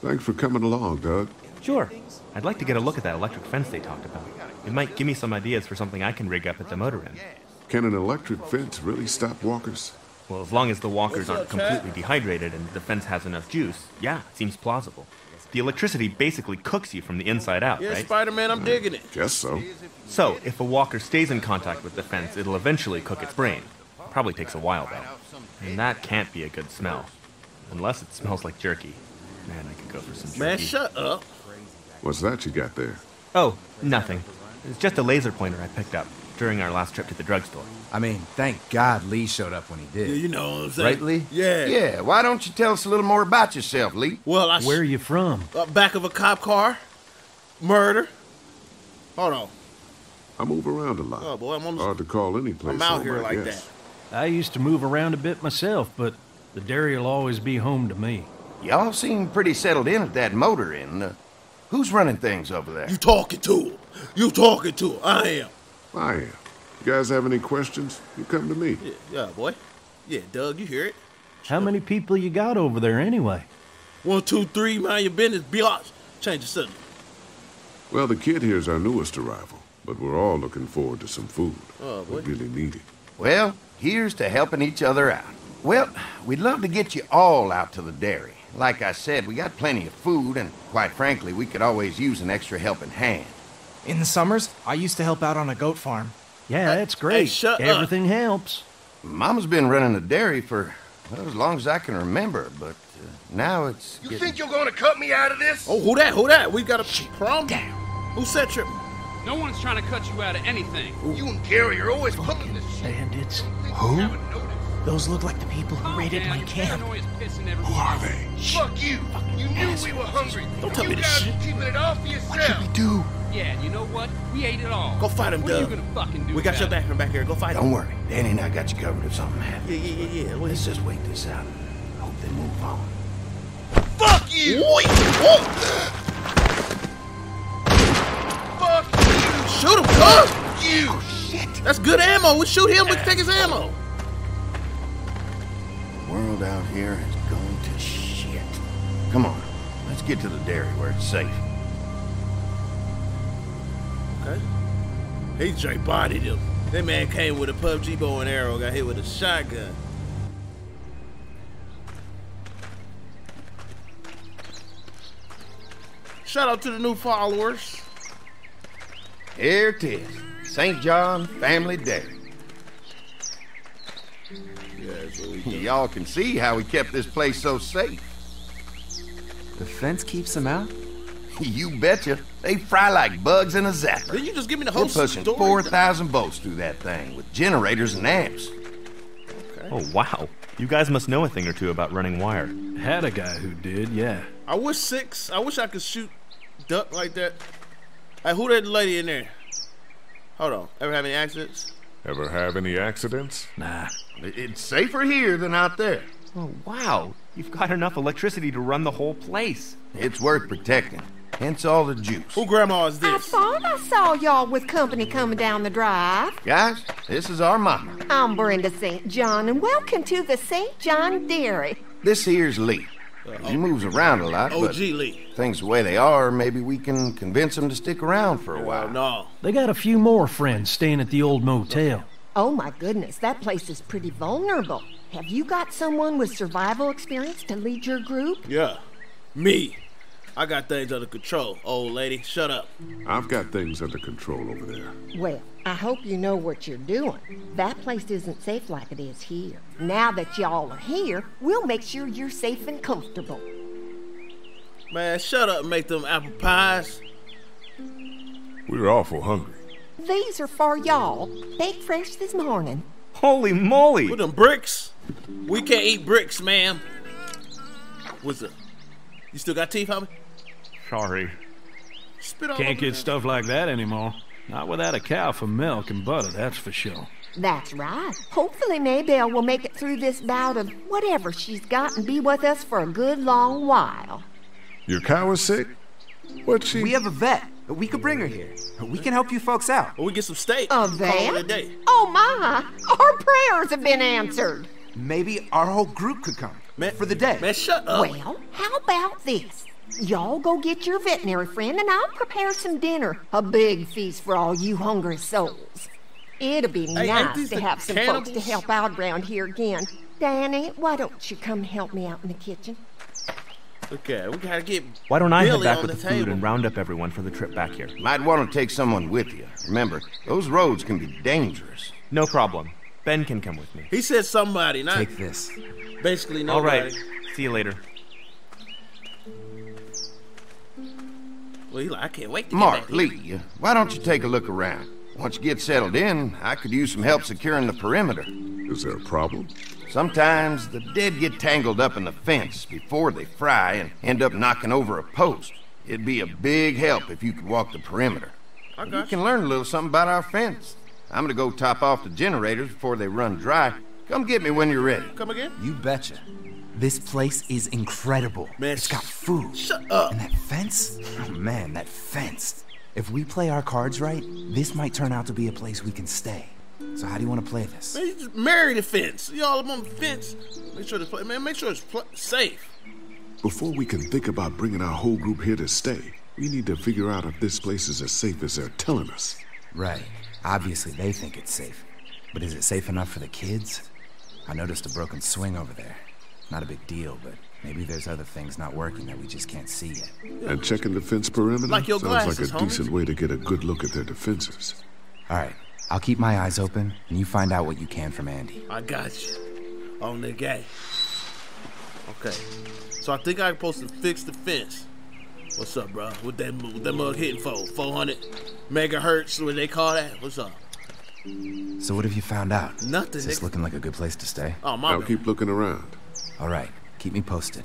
Thanks for coming along, Doug. Sure. I'd like to get a look at that electric fence they talked about. It might give me some ideas for something I can rig up at the motor inn. Can an electric fence really stop walkers? Well, as long as the walkers aren't completely dehydrated and the fence has enough juice, yeah, it seems plausible. The electricity basically cooks you from the inside out, Yeah, right? Spider-Man, I'm digging it. Guess so. So, if a walker stays in contact with the fence, it'll eventually cook its brain. Probably takes a while, though. And that can't be a good smell. Unless it smells like jerky. Man, I could go for some jerky. Man, shut up. What's that you got there? Oh, nothing. It's just a laser pointer I picked up during our last trip to the drugstore. I mean, thank God Lee showed up when he did. Yeah, you know what I'm saying. Right, Lee? Yeah. Yeah, why don't you tell us a little more about yourself, Lee? Well, I Where are you from? uh, back of a cop car, murder. Hold on. I move around a lot. Oh boy, I'm on. the... Hard to call any place I'm out home, here I like guess. that. I used to move around a bit myself, but the dairy will always be home to me. Y'all seem pretty settled in at that motor inn. Uh, who's running things over there? You talking to him? You talking to him? I am. I am. You guys have any questions? You come to me. Yeah, yeah, boy. Yeah, Doug, you hear it? How many people you got over there anyway? One, two, three, mind your business, biatch. Change the subject. Well, the kid here's our newest arrival, but we're all looking forward to some food. Oh, we really need it. Well, here's to helping each other out. Well, we'd love to get you all out to the dairy. Like I said, we got plenty of food, and quite frankly, we could always use an extra helping hand. In the summers, I used to help out on a goat farm. Yeah, that's great. shut up. Everything helps. Mama's been running the dairy for well, as long as I can remember, but uh, now it's. You getting- think you're gonna cut me out of this? Oh, who that? Who that? We've got a problem. Down. Who said tripping? No one's trying to cut you out of anything. You and Gary are always pulling this shit. Bandits. Who? Those look like the people who raided my camp. Who are they? Fuck you! You knew we were hungry. Don't tell you me this guys shit. were keeping it all for yourself. What should we do? Yeah, and you know what? We ate it all. Go fight him, What are you gonna fucking do We got your it? back from back here. Go fight him. Don't worry, Danny and I got you covered if something happens. Yeah, yeah, yeah, yeah. Wait. Let's just wait this out. I Hope they move on. Fuck you! Wait. Whoa. Fuck you! Shoot him, cuz! You! Oh, shit! That's good ammo. We shoot him, we can take his ammo. World out here has gone to shit. Come on, let's get to the dairy where it's safe. Okay. He straight bodied him. That man came with a PUBG bow and arrow, got hit with a shotgun. Shout out to the new followers. Here it is. St. John Family Dairy. (laughs) Y'all can see how we kept this place so safe. The fence keeps them out? (laughs) You betcha. They fry like bugs in a zapper. Did you just give me the whole We're pushing 4,000 volts through that thing with generators and amps. Oh, wow. You guys must know a thing or two about running wire. Had a guy who did, yeah. I wish six. I wish I could shoot duck like that. Hey, who that lady in there? Hold on. Ever have any accidents? Ever have any accidents? Nah. It's safer here than out there. Oh, wow. You've got enough electricity to run the whole place. It's worth protecting. hence all the juice. Who grandma is this? I this? thought I saw y'all with company coming down the drive. Guys, this is our mama. I'm Brenda St. John, and welcome to the St. John Dairy. This here's Lee. He moves around a lot, but OG Lee. things the way they are, maybe we can convince him to stick around for a while. No. They got a few more friends staying at the old motel. Oh my goodness, that place is pretty vulnerable. Have you got someone with survival experience to lead your group? Yeah. Me. I got things under control, old lady. Shut up. I've got things under control over there. Well, I hope you know what you're doing. That place isn't safe like it is here. Now that y'all are here, we'll make sure you're safe and comfortable. Man, shut up and make them apple pies. We're awful hungry. These are for y'all, baked fresh this morning. Holy moly! With them bricks? We can't eat bricks, ma'am. What's up? You still got teeth, homie? Sorry. Spit all Can't get that. stuff like that anymore. Not without a cow for milk and butter, that's for sure. That's right. Hopefully, Maybelle will make it through this bout of whatever she's got and be with us for a good long while. Your cow is sick? What's she? We have a vet. We could bring her here. We can help you folks out. Or we get some steak. A Call it a day. Oh my! Our prayers have been answered. Maybe our whole group could come for the day. Man, shut up. Well, how about this? Y'all go get your veterinary friend and I'll prepare some dinner. A big feast for all you hungry souls. It'll be Hey, nice to have some folks to help out around here again. Danny, why don't you come help me out in the kitchen? Okay, we gotta get. Why don't I head back with the the food and round up everyone for the trip back here? Might want to take someone with you. Remember, those roads can be dangerous. No problem. Ben can come with me. He said somebody, not Take this. basically All nobody. right. See you later. Well, I can't wait to Mark, get back. Lee, why don't you take a look around? Once you get settled in, I could use some help securing the perimeter. Is there a problem? Sometimes the dead get tangled up in the fence before they fry and end up knocking over a post. It'd be a big help if you could walk the perimeter. I You can learn a little something about our fence. I'm gonna go top off the generators before they run dry. Come get me when you're ready. Come again? You betcha. This place is incredible. Man, it's got food. Shut up. And that fence? Oh man, that fence. If we play our cards right, this might turn out to be a place we can stay. So how do you want to play this? Man, you just marry the fence. Y'all up on the fence. Make sure the play, man. Make sure it's pl- safe. Before we can think about bringing our whole group here to stay, we need to figure out if this place is as safe as they're telling us. Right. Obviously they think it's safe. But is it safe enough for the kids? I noticed a broken swing over there. Not a big deal, but maybe there's other things not working that we just can't see yet. And checking the fence perimeter Like your sounds glasses, like a homie. decent way to get a good look at their defenses. All right. I'll keep my eyes open, and you find out what you can from Andy. I got you. On the game. Okay. So I think I'm supposed to fix the fence. What's up, bro? What that what that mug hitting for? 400 megahertz? What they call that? What's up? So what have you found out? Nothing. Is this looking like a good place to stay? Oh my I'll bad. keep looking around. All right. Keep me posted.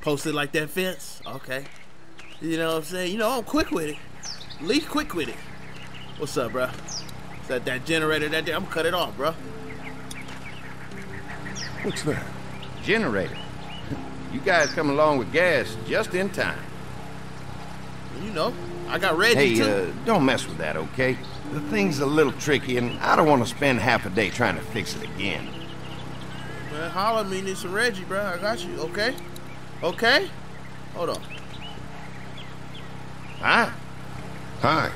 Posted like that fence. Okay. You know what I'm saying? You know I'm quick with it. Least quick with it. What's up, bro? Is that that generator that there? I'm gonna cut it off, bro. What's that? Generator. You guys come along with gas just in time. You know, I got Reggie Hey, too. uh, don't mess with that, okay? The thing's a little tricky, and I don't want to spend half a day trying to fix it again. Man, holler at me, need some Reggie, bro. I got you. Okay? Okay? Hold on. Hi. Hi.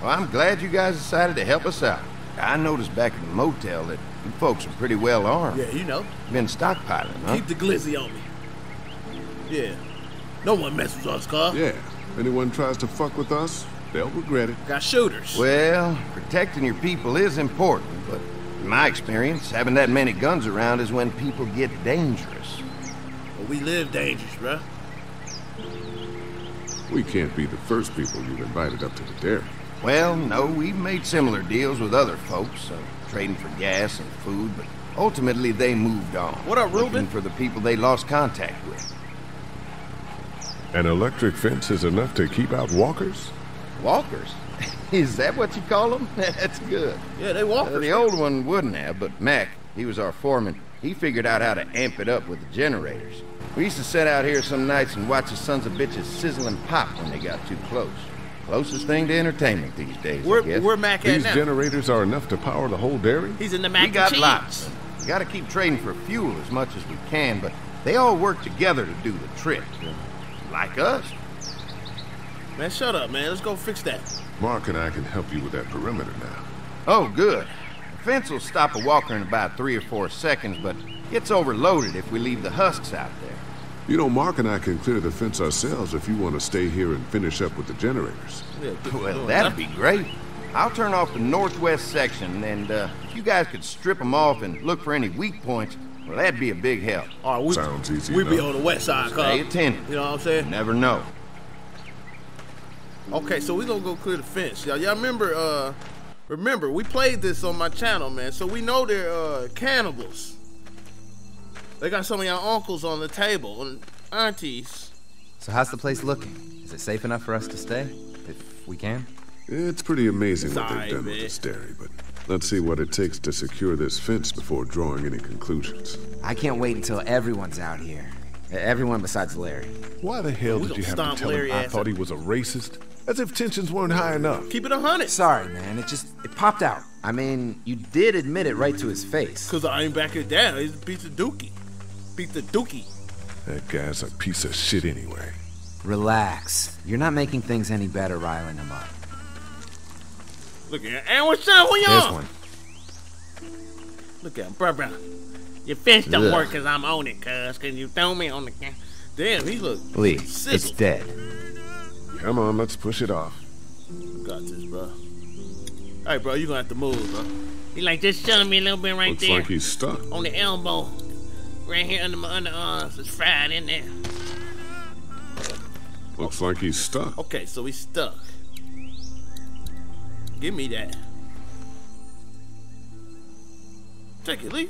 Well, I'm glad you guys decided to help us out. I noticed back in the motel that you folks are pretty well armed. Yeah, you know. Been stockpiling, huh? Keep the glizzy on me. Yeah. No one messes with us, Carl. Yeah. If anyone tries to fuck with us, they'll regret it. Got shooters. Well, protecting your people is important, but in my experience, having that many guns around is when people get dangerous. But we live dangerous, bruh. We can't be the first people you've invited up to the dairy. Well, no, we've made similar deals with other folks, uh, trading for gas and food, but ultimately they moved on. What up, looking Reuben? for the people they lost contact with. An electric fence is enough to keep out walkers? Walkers? (laughs) is that what you call them? (laughs) That's good. Yeah, they Uh, the old one wouldn't have, but Mac, he was our foreman. He figured out how to amp it up with the generators. We used to sit out here some nights and watch the sons of bitches sizzle and pop when they got too close. Closest thing to entertainment these days, Where, I guess. where Mac at These now? generators are enough to power the whole dairy? He's in the mac we got cheese. lots. We gotta keep trading for fuel as much as we can, but they all work together to do the trick. Like us. Man, shut up, man. Let's go fix that. Mark and I can help you with that perimeter now. Oh, good. The fence will stop a walker in about three or four seconds, but gets overloaded if we leave the husks out there. You know, Mark and I can clear the fence ourselves if you want to stay here and finish up with the generators. Well, that'd be great. I'll turn off the northwest section, and uh, if you guys could strip them off and look for any weak points, well, that'd be a big help. All right, we, Sounds easy We'd be enough. on the west side, cuz. Stay attentive. You know what I'm saying? Never know. Okay, so we gonna go clear the fence. Y'all, y'all remember, uh, remember, we played this on my channel, man, so we know they're, uh, cannibals. They got some of y'all uncles on the table and aunties. So how's the place looking? Is it safe enough for us to stay? If we can? It's pretty amazing what they've done man. with this dairy, but let's see what it takes to secure this fence before drawing any conclusions. I can't wait until everyone's out here. Everyone besides Larry. Why the hell We did you have to tell Larry him I thought up. he was a racist? As if tensions weren't high enough. Keep it a hundred. Sorry, man. It just it popped out. I mean, you did admit it right to his face. Cause I ain't back it down. He's a piece of dookie. Piece of dookie. That guy's a piece of shit anyway. Relax. You're not making things any better riling him up. Look at And what's up? What There's y'all? one. Look at him, bro, bro. Your fence don't Ugh. work cause I'm on it, cuz. Cause you throw me on the ca- Damn, he look Lee, it's dead. Come on, let's push it off. Got this, bro. Hey, bro, you gonna have to move, bro. He like just showing me a little bit right Looks there. Looks like he's stuck. on the elbow. Right here under my underarms. It's fried in there. Looks like he's stuck. Okay, so he's stuck. Give me that. Take it, Lee.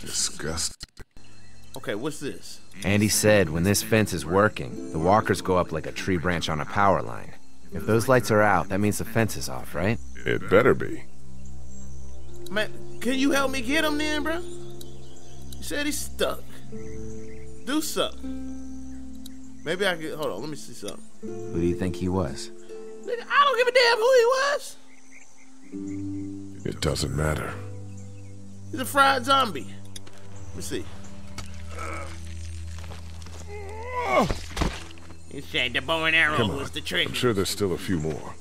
Disgusting. Okay, what's this? Andy said when this fence is working, the walkers go up like a tree branch on a power line. If those lights are out, that means the fence is off, right? It better be. Man, can you help me get him then, bro? You said he's stuck. Do something. Maybe I can. Hold on, let me see something. Who do you think he was? Nigga, I don't give a damn who he was. It doesn't matter. He's a fried zombie. Let me see. You said the bow and arrow Come on. was the trick. I'm sure there's still a few more.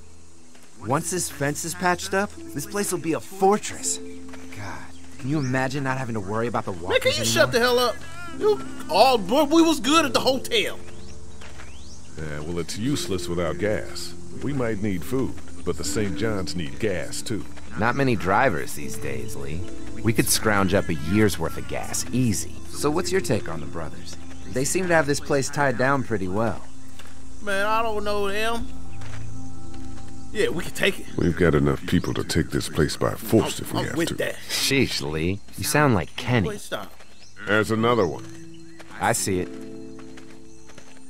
Once this fence is patched up, this place will be a fortress. God, can you imagine not having to worry about the walkers Man, can you anymore? shut the hell up? You all boy, we was good at the hotel. Yeah, well, it's useless without gas. We might need food, but the St. John's need gas, too. Not many drivers these days, Lee. We could scrounge up a year's worth of gas, easy. So what's your take on the brothers? They seem to have this place tied down pretty well. Man, I don't know them. Yeah, we can take it. We've got enough people to take this place by force if we I'm have with to. that. Sheesh, Lee. You sound like Kenny. Wait, stop. There's another one. I see it.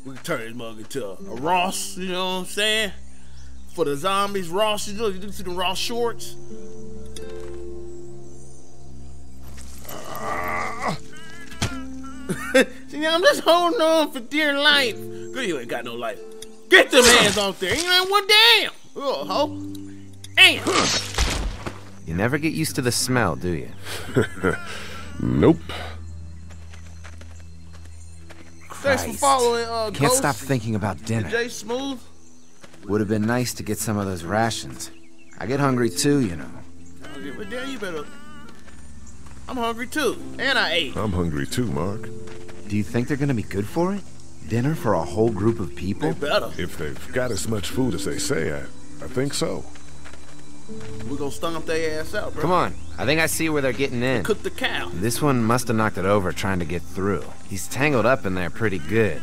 We can turn this mug into a, a Ross, you know what I'm saying? For the zombies, Ross, you know, you see the Ross shorts? (laughs) see, I'm just holding on for dear life. Good, you ain't got no life. Get them hands off there. You ain't one damn. Oh, ho. Damn. You never get used to the smell, do you? (laughs) nope. Thanks for following, uh, Can't Ghost stop thinking about dinner. Jay Smooth. Would have been nice to get some of those rations. I get hungry too, you know. Okay, but damn, you better. I'm hungry too, and I ate. I'm hungry too, Mark. Do you think they're gonna be good for it? Dinner for a whole group of people? They better. If they've got as much food as they say, I, I think so. We're gonna stomp their ass out, bro. Come on. I think I see where they're getting in. Cook the cow. This one must have knocked it over trying to get through. He's tangled up in there pretty good.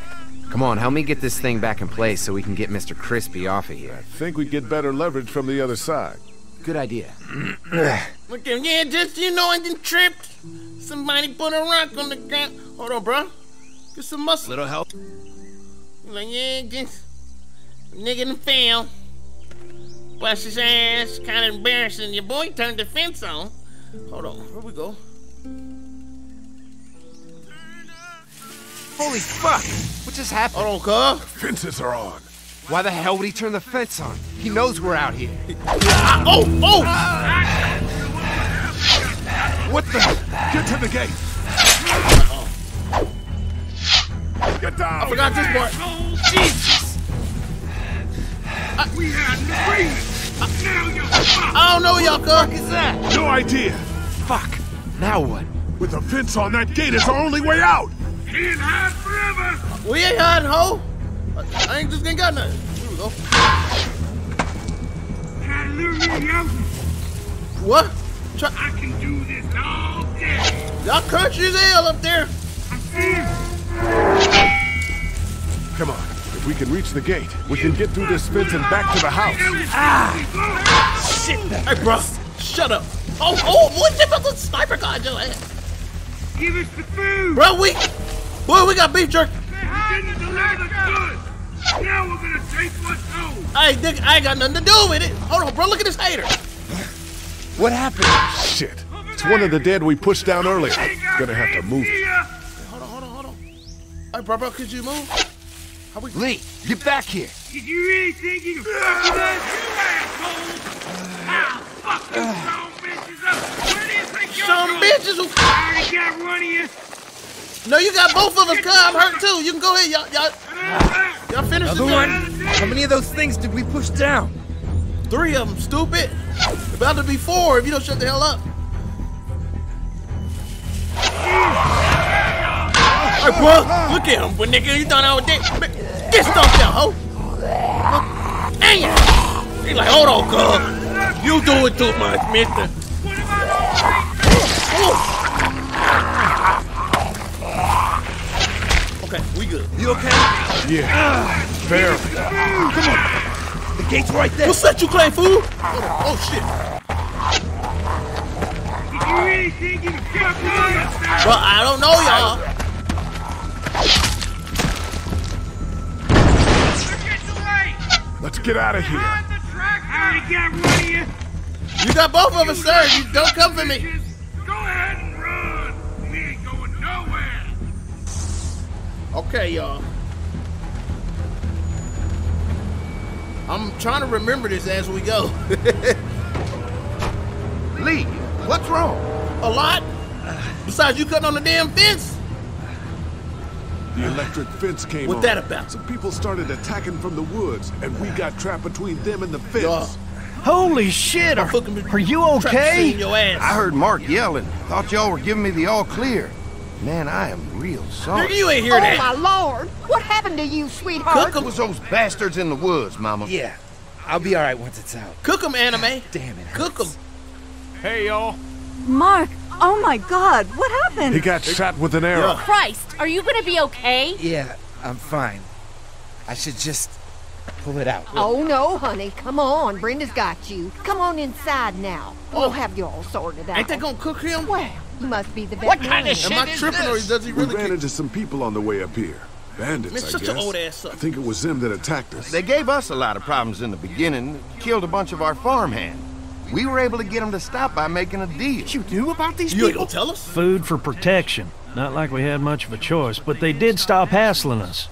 Come on, help me get this thing back in place so we can get Mr. Crispy off of here. I think we'd get better leverage from the other side. Good idea. (clears throat) Look at yeah, just you know, I didn't tripped. Somebody put a rock on the ground. Hold on, bro. Get some muscle. Little help. Like yeah, just nigga done fell. Bust his ass. Kind of embarrassing. Your boy turned the fence on. Hold on, here we go? Holy fuck! What just happened? Hold on, cuz. Fences are on. Why the hell would he turn the fence on? He knows we're out here. Ah, oh, oh! What the? Get to the gate. Get down. I forgot this part. Jesus. we had an agreement. I don't know y'all, cuz. is that? No idea. Fuck. Now what? With a fence on that gate is our only way out. Can't hide forever. We ain't hiding, ho. I ain't just ain't got nothing. Here we go. What? Try I can do this all day. Y'all country as hell up there. Come on. If we can reach the gate, we can get through this fence and back to the house. Ah! Shit. Hey, bro. Shut up. Oh, oh, what the fuck sniper gun your ass? Give us the food. Bro, we, boy, we got beef jerky. Didn't deliver the goods. Now we're gonna take what's owed. Hey, nigga, I ain't got nothing to do with it. Hold on, bro. Look at this hater. What happened? Shit. It's one of the dead we pushed down earlier. Gonna have to move it. Hold on, hold on, hold on. Hey, bro, bro, could you move? How we... Lee, get back here. Did you really think you could fuck with us, you asshole? I'll fuck you some bitches up. Where do you think you're Some going? bitches who- I already got one of you. No, you got both of us, cuz. I'm hurt too. You can go ahead, y'all. Y'all, y'all finish Another this one? How many of those things did we push down? Three of them, stupid. About to be four if you don't shut the hell up. Hey, bro, look at him. But nigga, you thought I was dead. Get stumped out, ho. Damn. He like, hold on, cuz. You do it too much, mister. Good. You okay? Yeah. Barely. Come on. The gate's right there. What's that you claim, fool? Oh, shit. Did you really think you could fuck with us? Bro, I don't know, y'all. Let's get out of here. I already got one of you. You got both of us, sir. You don't come for me. Go ahead Okay, y'all. I'm trying to remember this as we go. (laughs) Lee, what's wrong? A lot. Besides you cutting on the damn fence. The electric fence came What on. that about? Some people started attacking from the woods, and we got trapped between them and the fence. Holy shit! Are, are you okay? I heard Mark yelling. Thought y'all were giving me the all clear. Man, I am real sorry. Nigga, you ain't hear oh, that. my lord! What happened to you, sweetheart? Cook was those bastards in the woods, Mama. Yeah. I'll be alright once it's out. Cook 'em, anime. Damn it. Cook 'em. Hey, y'all. Mark, oh my god, what happened? He got shot with an arrow. Christ, are you gonna be okay? Yeah, I'm fine. I should just pull it out. Oh no, honey, come on. Brenda's got you. Come on inside now. We'll oh. have you all sorted out. Ain't they gonna cook him? Well, you must be the best. What kind of shit Am I is tripping or this? does he We really ran into some people on the way up here. Bandits, Man, I shut guess. old ass. I think it was them that attacked us. They gave us a lot of problems in the beginning, killed a bunch of our farmhands. We were able to get them to stop by making a deal. What you knew about these You people? gonna tell us? Food for protection. Not like we had much of a choice, but they did stop hassling us.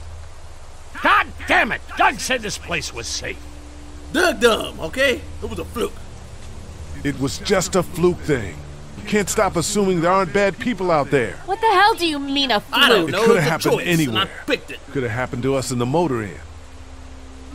God damn it! Doug said this place was safe. Doug dumb, okay? It was a fluke. It was just a fluke thing. You can't stop assuming there aren't bad people out there. What the hell do you mean a I don't fluke? It could have happened choice, and I anywhere. picked it. Could have happened to us in the motor inn.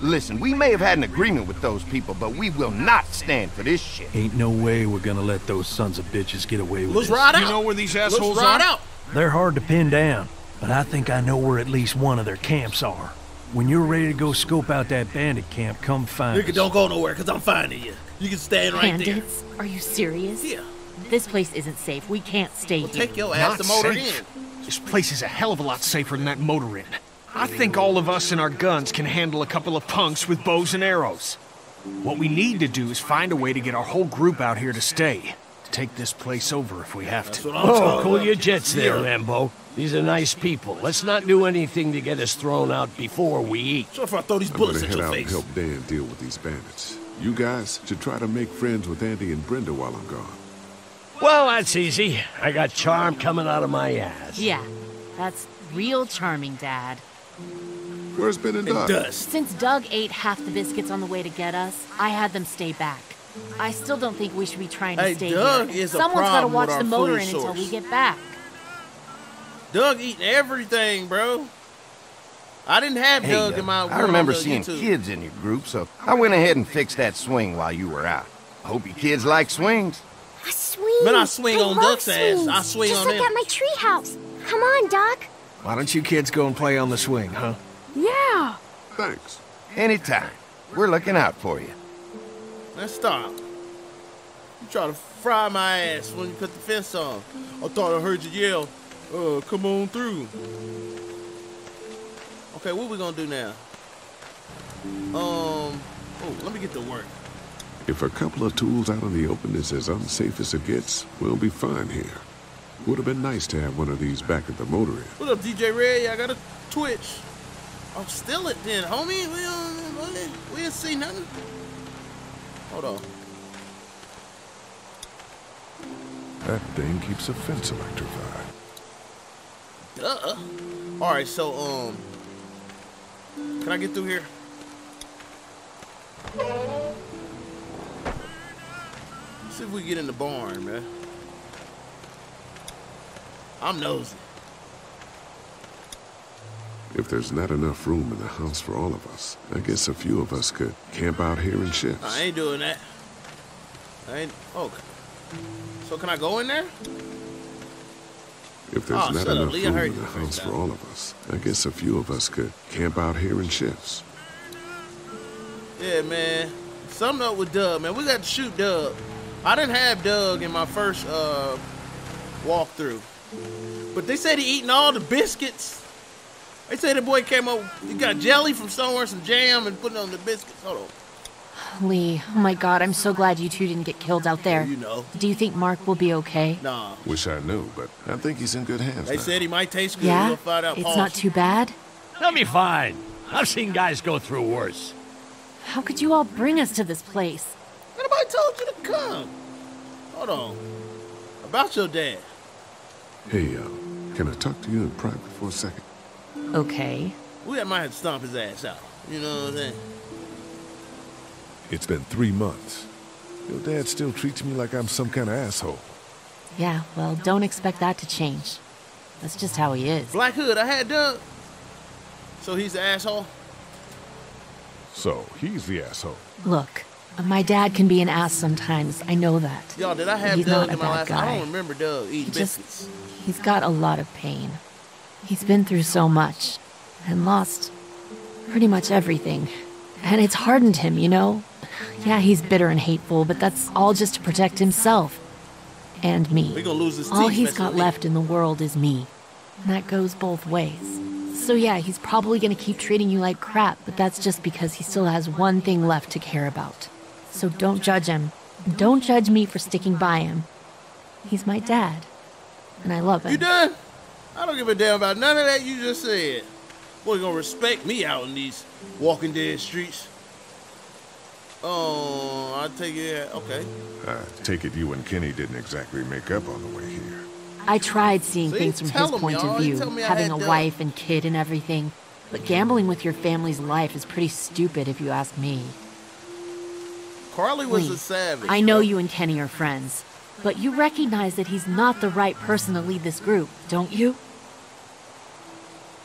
Listen, we may have had an agreement with those people, but we will not stand for this shit. Ain't no way we're gonna let those sons of bitches get away with Let's this. ride out. You know where these assholes Let's assholes ride are? out. They're hard to pin down, but I think I know where at least one of their camps are. When you're ready to go scope out that bandit camp, come find Nigga, us. don't go nowhere, because I'm finding you. You can stand right Bandits? Are you serious? Yeah. This place isn't safe. We can't stay Well, here. take your ass Not to motor safe. in. This place is a hell of a lot safer than that motor inn. I think all of us and our guns can handle a couple of punks with bows and arrows. What we need to do is find a way to get our whole group out here to stay. To take this place over if we have to. Oh, cool your jets there, Rambo. These are nice people. Let's not do anything to get us thrown out before we eat. So if I throw these bullets I'm bullets gonna at head your out and help Dan deal with these bandits. You guys should try to make friends with Andy and Brenda while I'm gone. Well, that's easy. I got charm coming out of my ass. Yeah, that's Real charming dad. Where's Ben and Doug? Since Doug ate half the biscuits on the way to get us, I had them stay back. I still don't think we should be trying to Hey, stay Doug here. is a Someone's gotta watch the motor food inn until we get back. Doug eating everything, bro. I didn't have Hey, Doug uh, in my. I one remember on the seeing YouTube. kids in your group, so I went ahead and fixed that swing while you were out. I hope your kids like swings. A swing. Man, I swing on love Duck's ass. I swing just on like them. at my treehouse. Come on, Duck. Why don't you kids go and play on the swing, huh? Yeah. Thanks. Anytime. We're looking out for you. Let's stop. You try to fry my ass when you put the fence on. I thought I heard you yell, uh, come on through. Okay, what we gonna do now? Um, oh, let me get to work. If a couple of tools out in the open is as unsafe as it gets, we'll be fine here. Would have been nice to have one of these back at the motor inn. What up, DJ Ray? I got a Twitch. I'm still it then, homie. We don't, we didn't- we didn't see nothing. Hold on. That thing keeps a fence electrified. Duh. All right, so um, can I get through here? See if we get in the barn, man. I'm nosy. If there's not enough room in the house for all of us, I guess a few of us could camp out here in shifts. I ain't doing that. I ain't. Okay. So can I go in there? If there's Oh, not enough room in the house for all of us, I guess a few of us could camp out here in shifts. Yeah, man. Something up with Dub, man. We got to shoot Doug. I didn't have Doug in my first uh walkthrough. But they said he eating all the biscuits. They said the boy came up, he got jelly from somewhere, some jam, and put it on the biscuits. Hold on. Lee, oh my god, I'm so glad you two didn't get killed out there. You know. Do you think Mark will be okay? Nah. Wish I knew, but I think he's in good hands They now. said he might taste good. Yeah? We'll find out. It's Pause. not too bad? He'll be fine. I've seen guys go through worse. How could you all bring us to this place? Nobody told you to come. Hold on. About your dad. Hey, uh, can I talk to you in private for a second? Okay. We might have to stomp his ass out. You know what I'm saying? It's been three months. Your dad still treats me like I'm some kind of asshole. Yeah, well, don't expect that to change. That's just how he is. Black Hood, I had Doug. So he's the asshole? So, he's the asshole. Look, my dad can be an ass sometimes. I know that. Y'all, did I have He's Doug not a in my bad last? guy. I don't remember Doug eating He just- biscuits. He's got a lot of pain. He's been through so much and lost pretty much everything. And it's hardened him, you know? Yeah, he's bitter and hateful, but that's all just to protect himself. And me. We gonna lose his All he's got left in the world is me. And that goes both ways. So yeah, he's probably gonna keep treating you like crap, but that's just because he still has one thing left to care about. So don't judge him. Don't judge me for sticking by him. He's my dad. And I love him. You done? I don't give a damn about none of that you just said. Boy, you gonna respect me out in these Walking Dead streets. Oh, I take it. Okay. I take it you and Kenny didn't exactly make up on the way here. I tried seeing See? things from his him, point y'all. of view, told me I having a Doug. wife and kid and everything. But gambling with your family's life is pretty stupid if you ask me. Carley was Lee, a savage. I know you and Kenny are friends, but you recognize that he's not the right person to lead this group, don't you?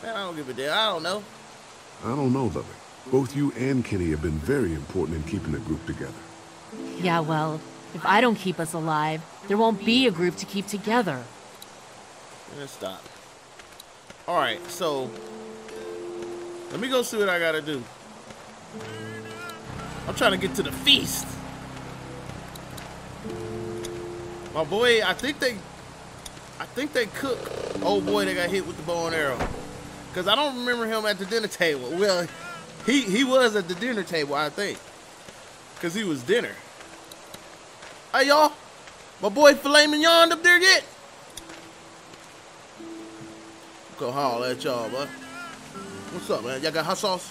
Man, I don't give a damn. I don't know. I don't know, Lilly. Both you and Kenny have been very important in keeping the group together. Yeah, well, if I don't keep us alive, there won't be a group to keep together. Let's stop. All right, so let me go see what I gotta do. I'm trying to get to the feast. My boy, I think they, I think they cook. Old boy they got hit with the bow and arrow. Cause I don't remember him at the dinner table. Well, he he was at the dinner table, I think. Cause he was dinner. Hey y'all, my boy filet mignon up there yet? Go holler at y'all, bud. What's up, man? Y'all got hot sauce?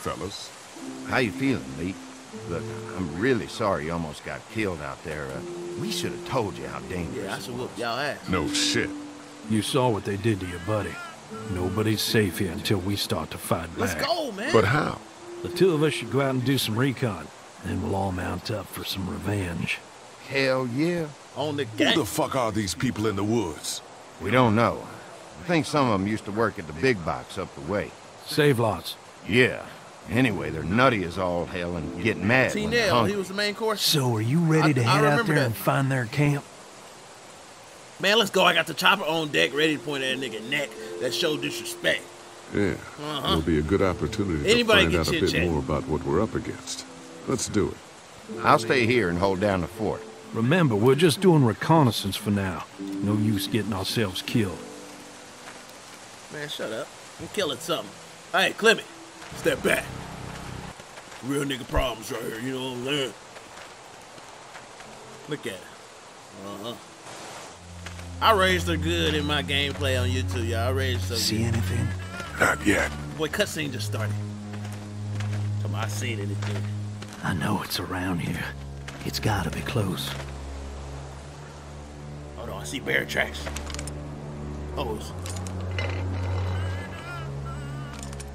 Fellas. How you feeling, Lee? Look, I'm really sorry you almost got killed out there. Uh, we should have told you how dangerous Yeah, I should whoop y'all ass. No shit. You saw what they did to your buddy. Nobody's safe here until we start to fight back. Let's go, man. But how? The two of us should go out and do some recon. Then we'll all mount up for some revenge. Hell yeah. On the Who the fuck are these people in the woods? We don't know. I think some of them used to work at the big box up the way. Save lots. Yeah. Anyway, they're nutty as all hell and get mad when they're T-Nell, he was the main course. So are you ready to I- I head out there that. and find their camp? Man, let's go. I got the chopper on deck, ready to point at that nigga neck. That show disrespect. Yeah, Uh-huh. it'll be a good opportunity Anybody to find out a bit chit-chat. more about what we're up against. Let's do it. I'll stay here and hold down the fort. Remember, we're just doing reconnaissance for now. No use getting ourselves killed. Man, shut up. I'm killing something. Hey, Clement, step back. Real nigga problems right here, you know what I'm saying? Look at it. Uh-huh. I raised her good in my gameplay on YouTube, y'all. I raised her See good. anything? Not yet. Boy, cutscene just started. Come on, I seen anything. I know it's around here. It's gotta be close. Hold on, I see bear tracks. Oh, it's...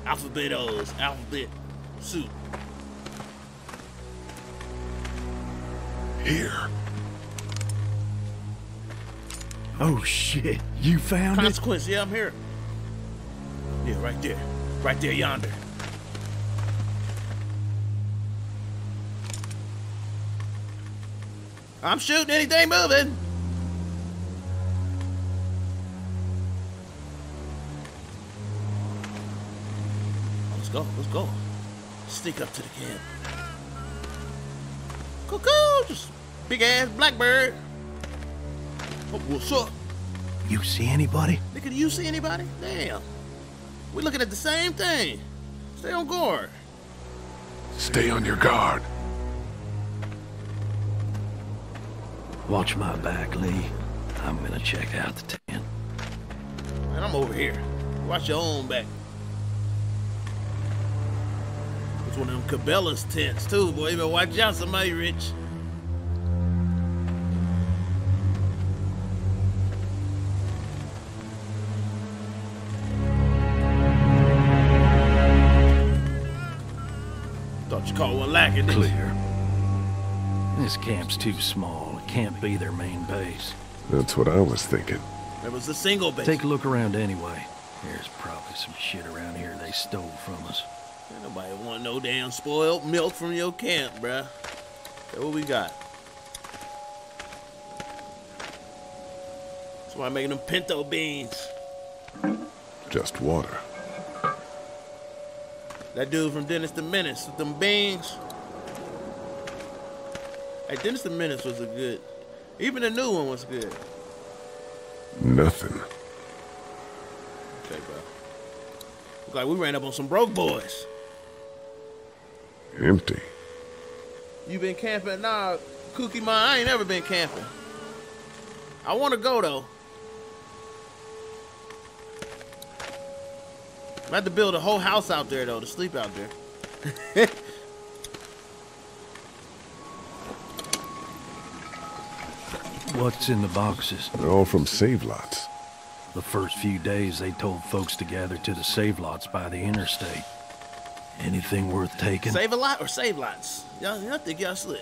Alphabet O's, alphabet soup. Here. Oh shit, you found it? Consequence, yeah, I'm here. Yeah, right there. Right there, yonder. I'm shooting anything moving. Go, let's go. Sneak up to the camp. Cuckoo! Just big ass blackbird. Oh, what's up? You see anybody? Nigga, do you see anybody? Damn. We're looking at the same thing. Stay on guard. Stay on your guard. Watch my back, Lee. I'm gonna check out the tent. Man, I'm over here. Watch your own back. It's one of them Cabela's tents, too, boy. You better watch out, somebody rich. Thought you caught one lacking. Clear. This camp's too small. It can't be their main base. That's what I was thinking. It was a single base. Take a look around anyway. There's probably some shit around here they stole from us. Ain't nobody want no damn spoiled milk from your camp, bruh. Okay, what we got? That's why I'm making them pinto beans. Just water. That dude from Dennis the Menace with them beans. Hey, Dennis the Menace was a good. Even the new one was good. Nothing. Okay, bro. Look like we ran up on some broke boys. Empty. You been camping? Nah, Cookie Mine, I ain't never been camping. I want to go, though. I have to build a whole house out there, though, to sleep out there. (laughs) What's in the boxes? They're all from save lots. The first few days, they told folks to gather to the save lots by the interstate. Anything worth taking? save a lot or save lots? Y'all, y'all think y'all slid.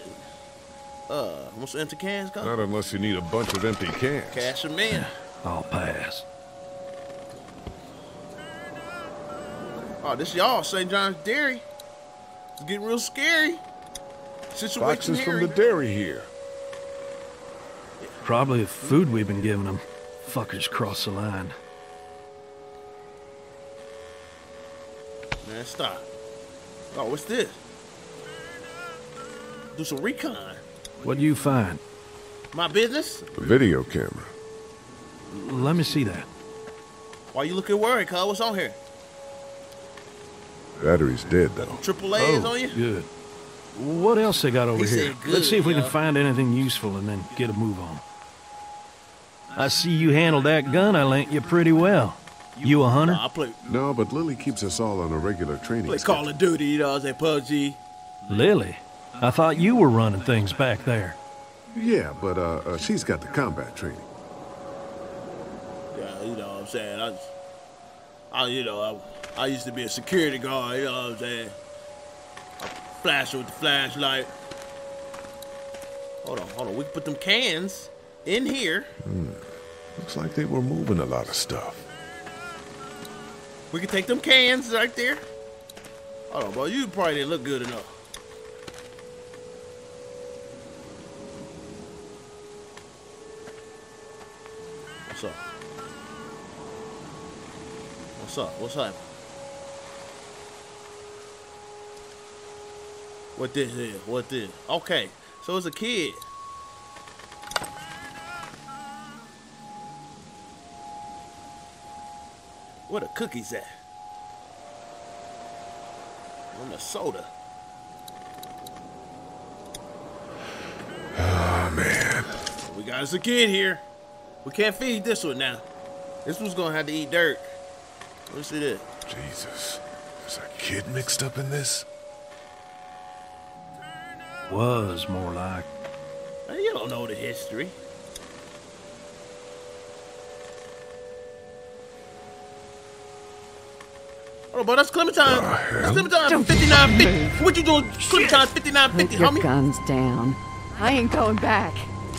Uh, want some empty cans, come? Not unless you need a bunch of empty cans. Cash them in. I'll pass. Oh, this y'all, St. John's Dairy. It's getting real scary. Situation Boxes from the dairy here. Probably the food we've been giving them. Fuckers cross the line. Man, stop. Oh, what's this? Do some recon. What do you find? My business? A video camera. Let me see that. Why you looking worried, cuz? What's on here? Battery's dead, though. Triple A's Oh, on you? Good. What else they got over He here? good, Let's see if we yo. can find anything useful and then get a move on. I see you handled that gun I lent you pretty well. You a hunter? I play, No, but Lilly keeps us all on a regular training play schedule. Call of Duty, you know, I say PUBG. Lilly? I thought you were running things back there. Yeah, but uh, uh, she's got the combat training. Yeah, you know what I'm saying? I I, you know, I, I used to be a security guard. You know what I'm saying? I flash with the flashlight. Hold on, hold on. We can put them cans in here. Hmm. Looks like they were moving a lot of stuff. We can take them cans right there. Hold on, bro. You probably didn't look good enough. What's up? What's up? What's up? What this is? What this? Okay, so it's a kid. Where the cookies at? And the soda. Oh, man. We got us a kid here. We can't feed this one now. This one's gonna have to eat dirt. Let's see this. Jesus. Is a kid mixed up in this? Was more like. You don't know the history. Oh, but that's Clementine. That's Clementine 5950. What you doing? Clementine 5950, Put your homie. guns down. I ain't going back.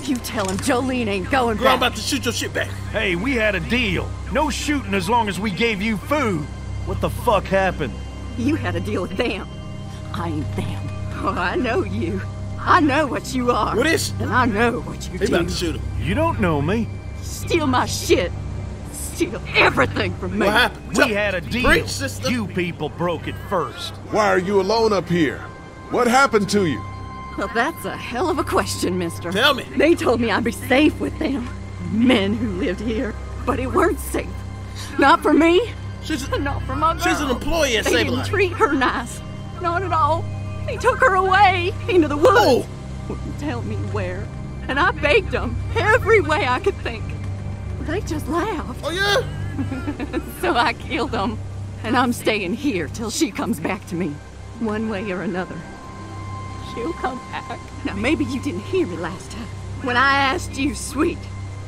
You tell him Jolene ain't going Girl, I'm about to shoot your shit back. Hey, we had a deal. No shooting as long as we gave you food. What the fuck happened? You had a deal with them. I ain't them. Oh, I know you. I know what you are. What is? And I know what you They do. about to shoot him. You don't know me. Steal my shit. Steal everything from me. What happened? We had a deal. Preach, sister. You people broke it first. Why are you alone up here? What happened to you? Well, that's a hell of a question, mister. Tell me. They told me I'd be safe with them. Men who lived here. But it weren't safe. Not for me. She's not for my girl. she's an employee at They Save a didn't Life. treat her nice. Not at all. They took her away into the woods. Oh. Wouldn't tell me where. And I begged them every way I could think. They just laughed. Oh, yeah? (laughs) so I killed them. And I'm staying here till she comes back to me. One way or another. She'll come back. Now, maybe you didn't hear me last time. When I asked you, sweet,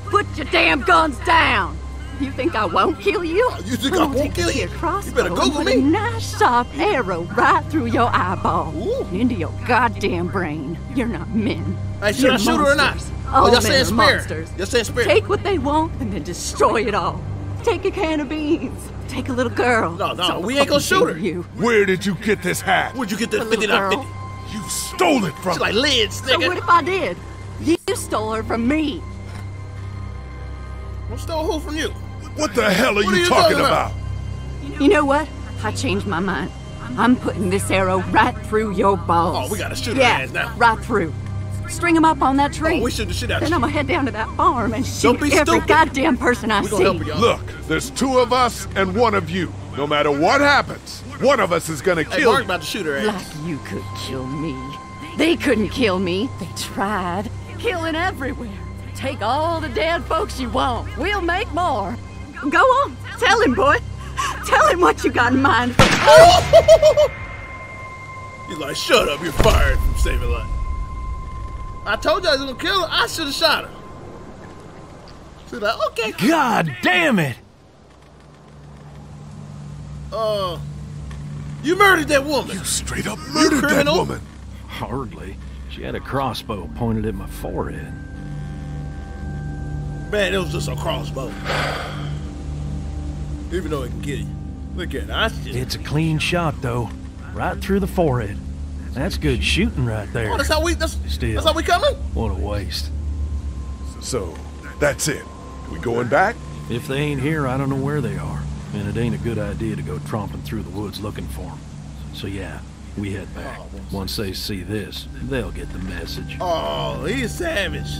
put your damn guns down. You think I won't kill you? Oh, you think I won't kill you? You better and Google me. A nice sharp arrow right through your eyeball. Into your goddamn brain. You're not men. Hey, should You're I shoot her or not? Monsters. Oh, y'all saying are spare. monsters. Y'all saying spare. Take what they want and then destroy it all. Take a can of beans. Take a little girl. No, no, It's all we ain't gonna shoot her. You. Where did you get this hat? Where'd you get this A little 5950? You stole it from She's like lids, So what if I did? You stole her from me. What stole who from you? What the hell are What are you you talking talking about? about? You know what? I changed my mind. I'm putting this arrow right through your balls. Oh, we gotta shoot her yeah, ass now. right through. String him up on that tree. Oh, we shoot the shit out Then you. I'm gonna head down to that farm and Don't shoot be every stupid. goddamn person I We see. help. Look, there's two of us and one of you. No matter what happens, one of us is gonna kill Hey, kill Mark you. about to shoot her ass. Like you could kill me. They couldn't kill me. They tried. Killing everywhere. Take all the dead folks you want. We'll make more. Go on. Tell him, boy. Tell him what you got in mind. (laughs) He's like, shut up, you're fired from saving life. I told you I was gonna kill her. I should have shot her. She's like, okay. God damn it! Uh, you murdered that woman. You straight up murdered that woman. Hardly. She had a crossbow pointed at my forehead. Man, it was just a crossbow. Even though it can get you. Look at it. I just. It's a clean shot, though. Right through the forehead. That's good shooting right there. Oh, that's how we. That's, Still. that's how we coming. What a waste. So, that's it. We going back? If they ain't here, I don't know where they are. And it ain't a good idea to go tromping through the woods looking for them. So yeah, we head back. Oh, Once they see this, they'll get the message. Oh, he's savage.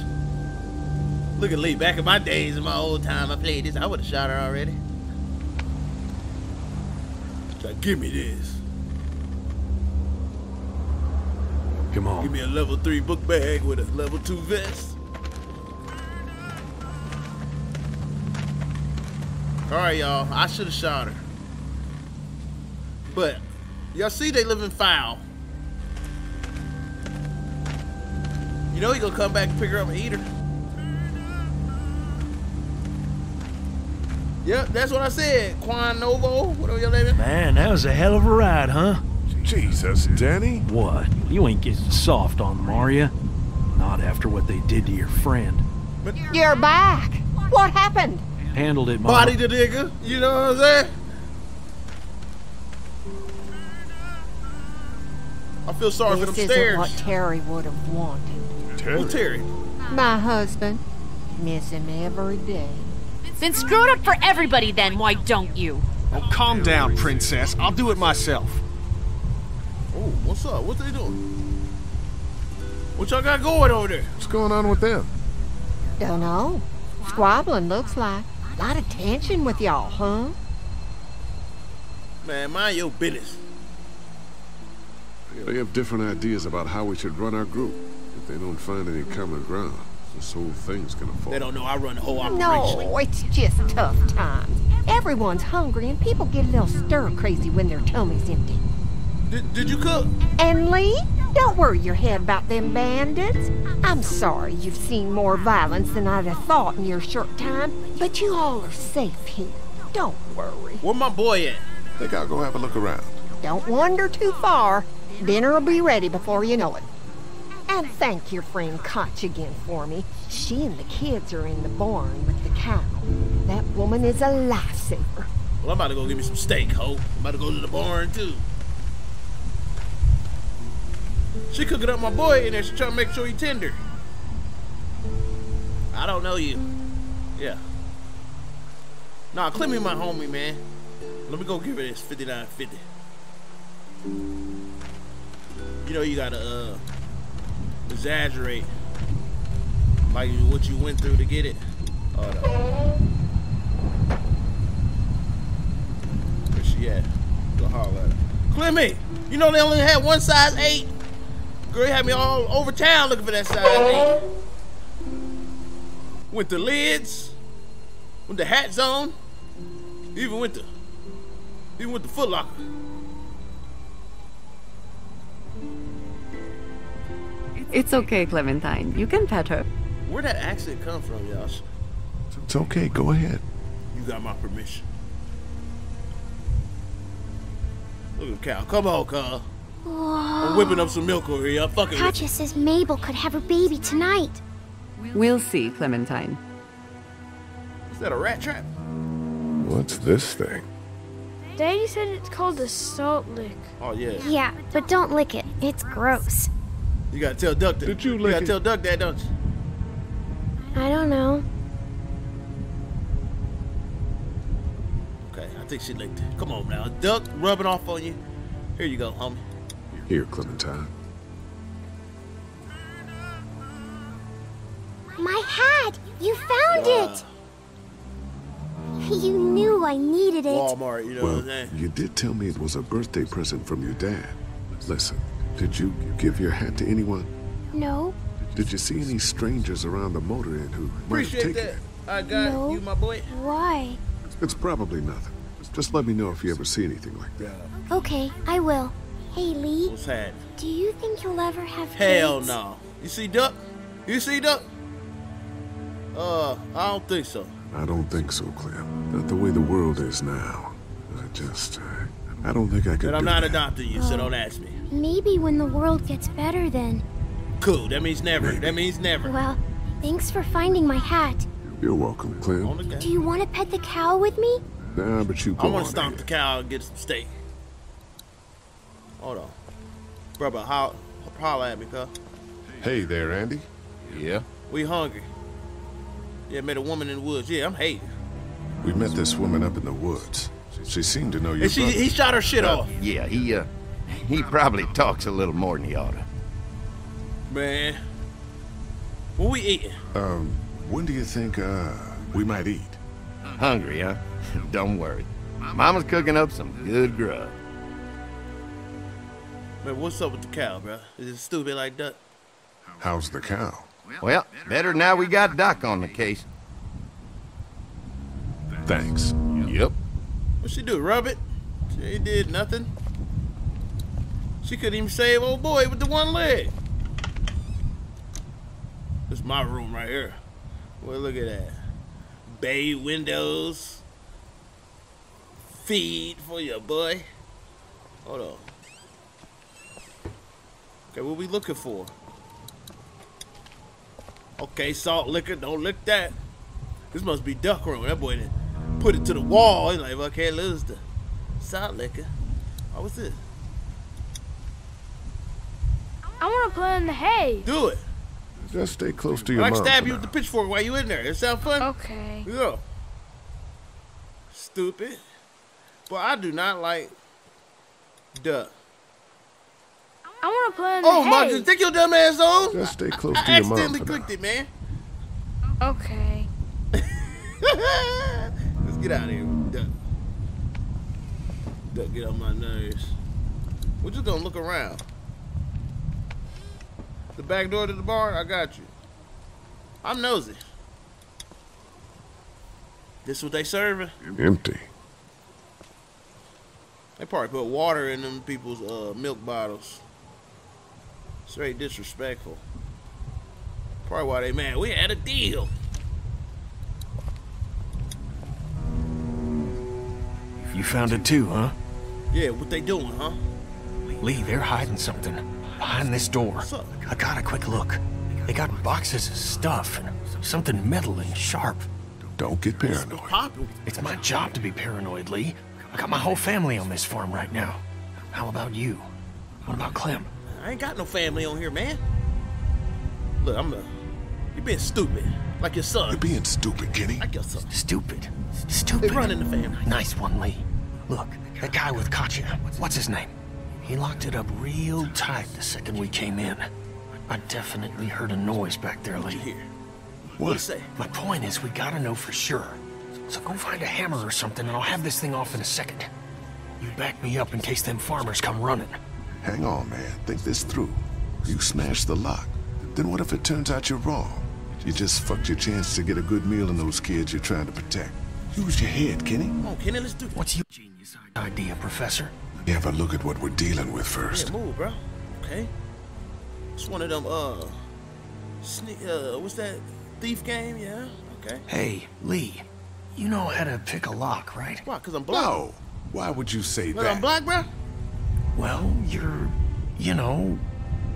Look at Lee. Back in my days, in my old time, I played this. I would have shot her already. She's like, give me this. Come on. Give me a level three book bag with a level two vest. All right, y'all. I should have shot her. But y'all see, they live in foul. You know he gonna come back and pick her up and eat her. Yep, that's what I said. Quan Novo, whatever your name is. Man, that was a hell of a ride, huh? Jesus, Danny. What? You ain't getting soft on them, are ya? Not after what they did to your friend. But You're back. What happened? Handled it, Mom. Body the nigga. You know what I'm saying? I feel sorry for this them isn't stairs. what Terry would have wanted. Who Terry? My husband. Miss him every day. Then screw it up for everybody then, why don't you? Oh, calm down, princess. I'll do it myself. Oh, what's up? What they doing? What y'all got going over there? What's going on with them? Don't know. Squabbling looks like. A lot of tension with y'all, huh? Man, mind your business. They have different ideas about how we should run our group. If they don't find any common ground, this whole thing's gonna fall. They don't know I run the whole operation. No, it's just tough times. Everyone's hungry and people get a little stir crazy when their tummy's empty. Did, did you cook? And Lee, don't worry your head about them bandits. I'm sorry you've seen more violence than I'd have thought in your short time, but you all are safe here. Don't worry. Where my boy at? Think I'll go have a look around. Don't wander too far. Dinner will be ready before you know it. And thank your friend Katjaa again for me. She and the kids are in the barn with the cow. That woman is a lifesaver. Well, I'm about to go get me some steak, ho. I'm about to go to the barn, too. She cooking up my boy there. She trying to make sure he tender. I don't know you. Yeah. Nah, Clemmy my homie, man. Let me go give her this 59.50. You know you gotta uh exaggerate like what you went through to get it. Oh no. Where she at? Go holler at her. Clemmy! You know they only had one size 8? Girl, you had me all over town looking for that size 8. Went to lids. Went to hat zone. Even went to even went to Foot Locker. It's okay, Clementine. You can pet her. Where'd that accent come from, y'all? It's okay, go ahead. You got my permission. Look at the cow. Come on, cow. I'm whipping up some milk over here. I'm fucking with Katjaa says Mabel could have her baby tonight. We'll see, Clementine. Is that a rat trap? What's this thing? Daddy said it's called a salt lick. Oh, yeah. Yeah, but don't lick it. It's gross. You gotta tell Duck that. Did you lick You lick gotta it? tell Duck that, don't you? I don't know. Okay, I think she licked it. Come on now. Duck rubbing off on you. Here you go, homie. Here, Clementine. My hat! You found it! You knew I needed it. Walmart, you know what Well, I'm saying? you did tell me it was a birthday present from your dad. Listen, did you give your hat to anyone? No, Did you see any strangers around the motor inn who might have Appreciate taken that. it? I got No. you, my boy. why? It's probably nothing. Just let me know if you ever see anything like that. Okay, I will. Hey, Lee, What's that? do you think you'll ever have Hell kids? no. You see Duck? You see Duck? Uh, I don't think so. I don't think so, Clem. Not the way the world is now. I just, uh, I don't think I could But I'm not that. adopting you, so don't ask me. Maybe when the world gets better then. Cool. That means never. That means never. Well, thanks for finding my hat. You're welcome, Clem. Do you want to pet the cow with me? Nah, but you I want to stomp the cow and get some steak. Hold on. Brother, how holler at me, cuz. Hey there, Andy. Yeah? We hungry. Yeah, met a woman in the woods. Yeah, I'm hating. We met this woman up in the woods. She seemed to know you. She, brother. he shot her shit Uh, off. Yeah, he, uh, he probably talks a little more than he oughta. Man. What we eating? Um, when do you think, uh, we might eat? Hungry, huh? (laughs) Don't worry. Mama's cooking up some good grub. Man, what's up with the cow, bro? Is it stupid like that? How's the cow? Well, better now we got Doc on the case. Thanks. Yep. What she do? Rub it? She ain't did nothing. She couldn't even save old boy with the one leg. This is my room right here. Well, look at that. Bay windows. feed for your boy. Hold on. Okay, what we looking for? Okay, salt liquor. Don't lick that. This must be duck room. That boy done put it to the wall. He's like, okay, lose the salt liquor. Oh, what's this? I want to play in the hay. Do it. Just stay close to your I like mom. stab you now. with the pitchfork while you in there. It sound fun? Okay. Yeah. Stupid. But I do not like duck. I want to play in the Oh hay. my god, take your dumb ass on. Just stay close I to your mom accidentally for now. clicked it, man. Okay. (laughs) Let's get out of here, duck. Duck, get on my nerves. We're just gonna look around. The back door to the bar, I got you. I'm nosy. This what they serving? Empty. They probably put water in them people's uh, milk bottles. Straight disrespectful. Probably why they mad. We had a deal. You found it too, huh? Yeah, what they doing, huh? Lee, they're hiding something behind this door. What's up? I got a quick look. They got boxes of stuff and something metal and sharp. Don't get paranoid. It's my job to be paranoid, Lee. I got my whole family on this farm right now. How about you? What about Clem? I ain't got no family on here, man. Look, I'm a. You're being stupid, like your son. You're being stupid, Kenny. Like your son. Stupid. Stupid. They Stupid. running the family. Nice one, Lee. Look, that guy with Katjaa, what's his name? He locked it up real tight the second we came in. I definitely heard a noise back there, Lee. Here. What? say? My point is, we gotta know for sure. So go find a hammer or something, and I'll have this thing off in a second. You back me up in case them farmers come running. Hang on, man. Think this through. You smashed the lock. Then what if it turns out you're wrong? You just fucked your chance to get a good meal in those kids you're trying to protect. Use your head, Kenny. Come on, Kenny, let's do this. What's your genius idea, Professor? You have a look at what we're dealing with first. Yeah, move, bro. Okay. It's one of them, uh, sneak, uh, what's that? Thief game? Yeah. Okay. Hey, Lee, you know how to pick a lock, right? Why? Cause I'm black. No. Why would you say Cause that? I'm black, bro. Well, you're, you know,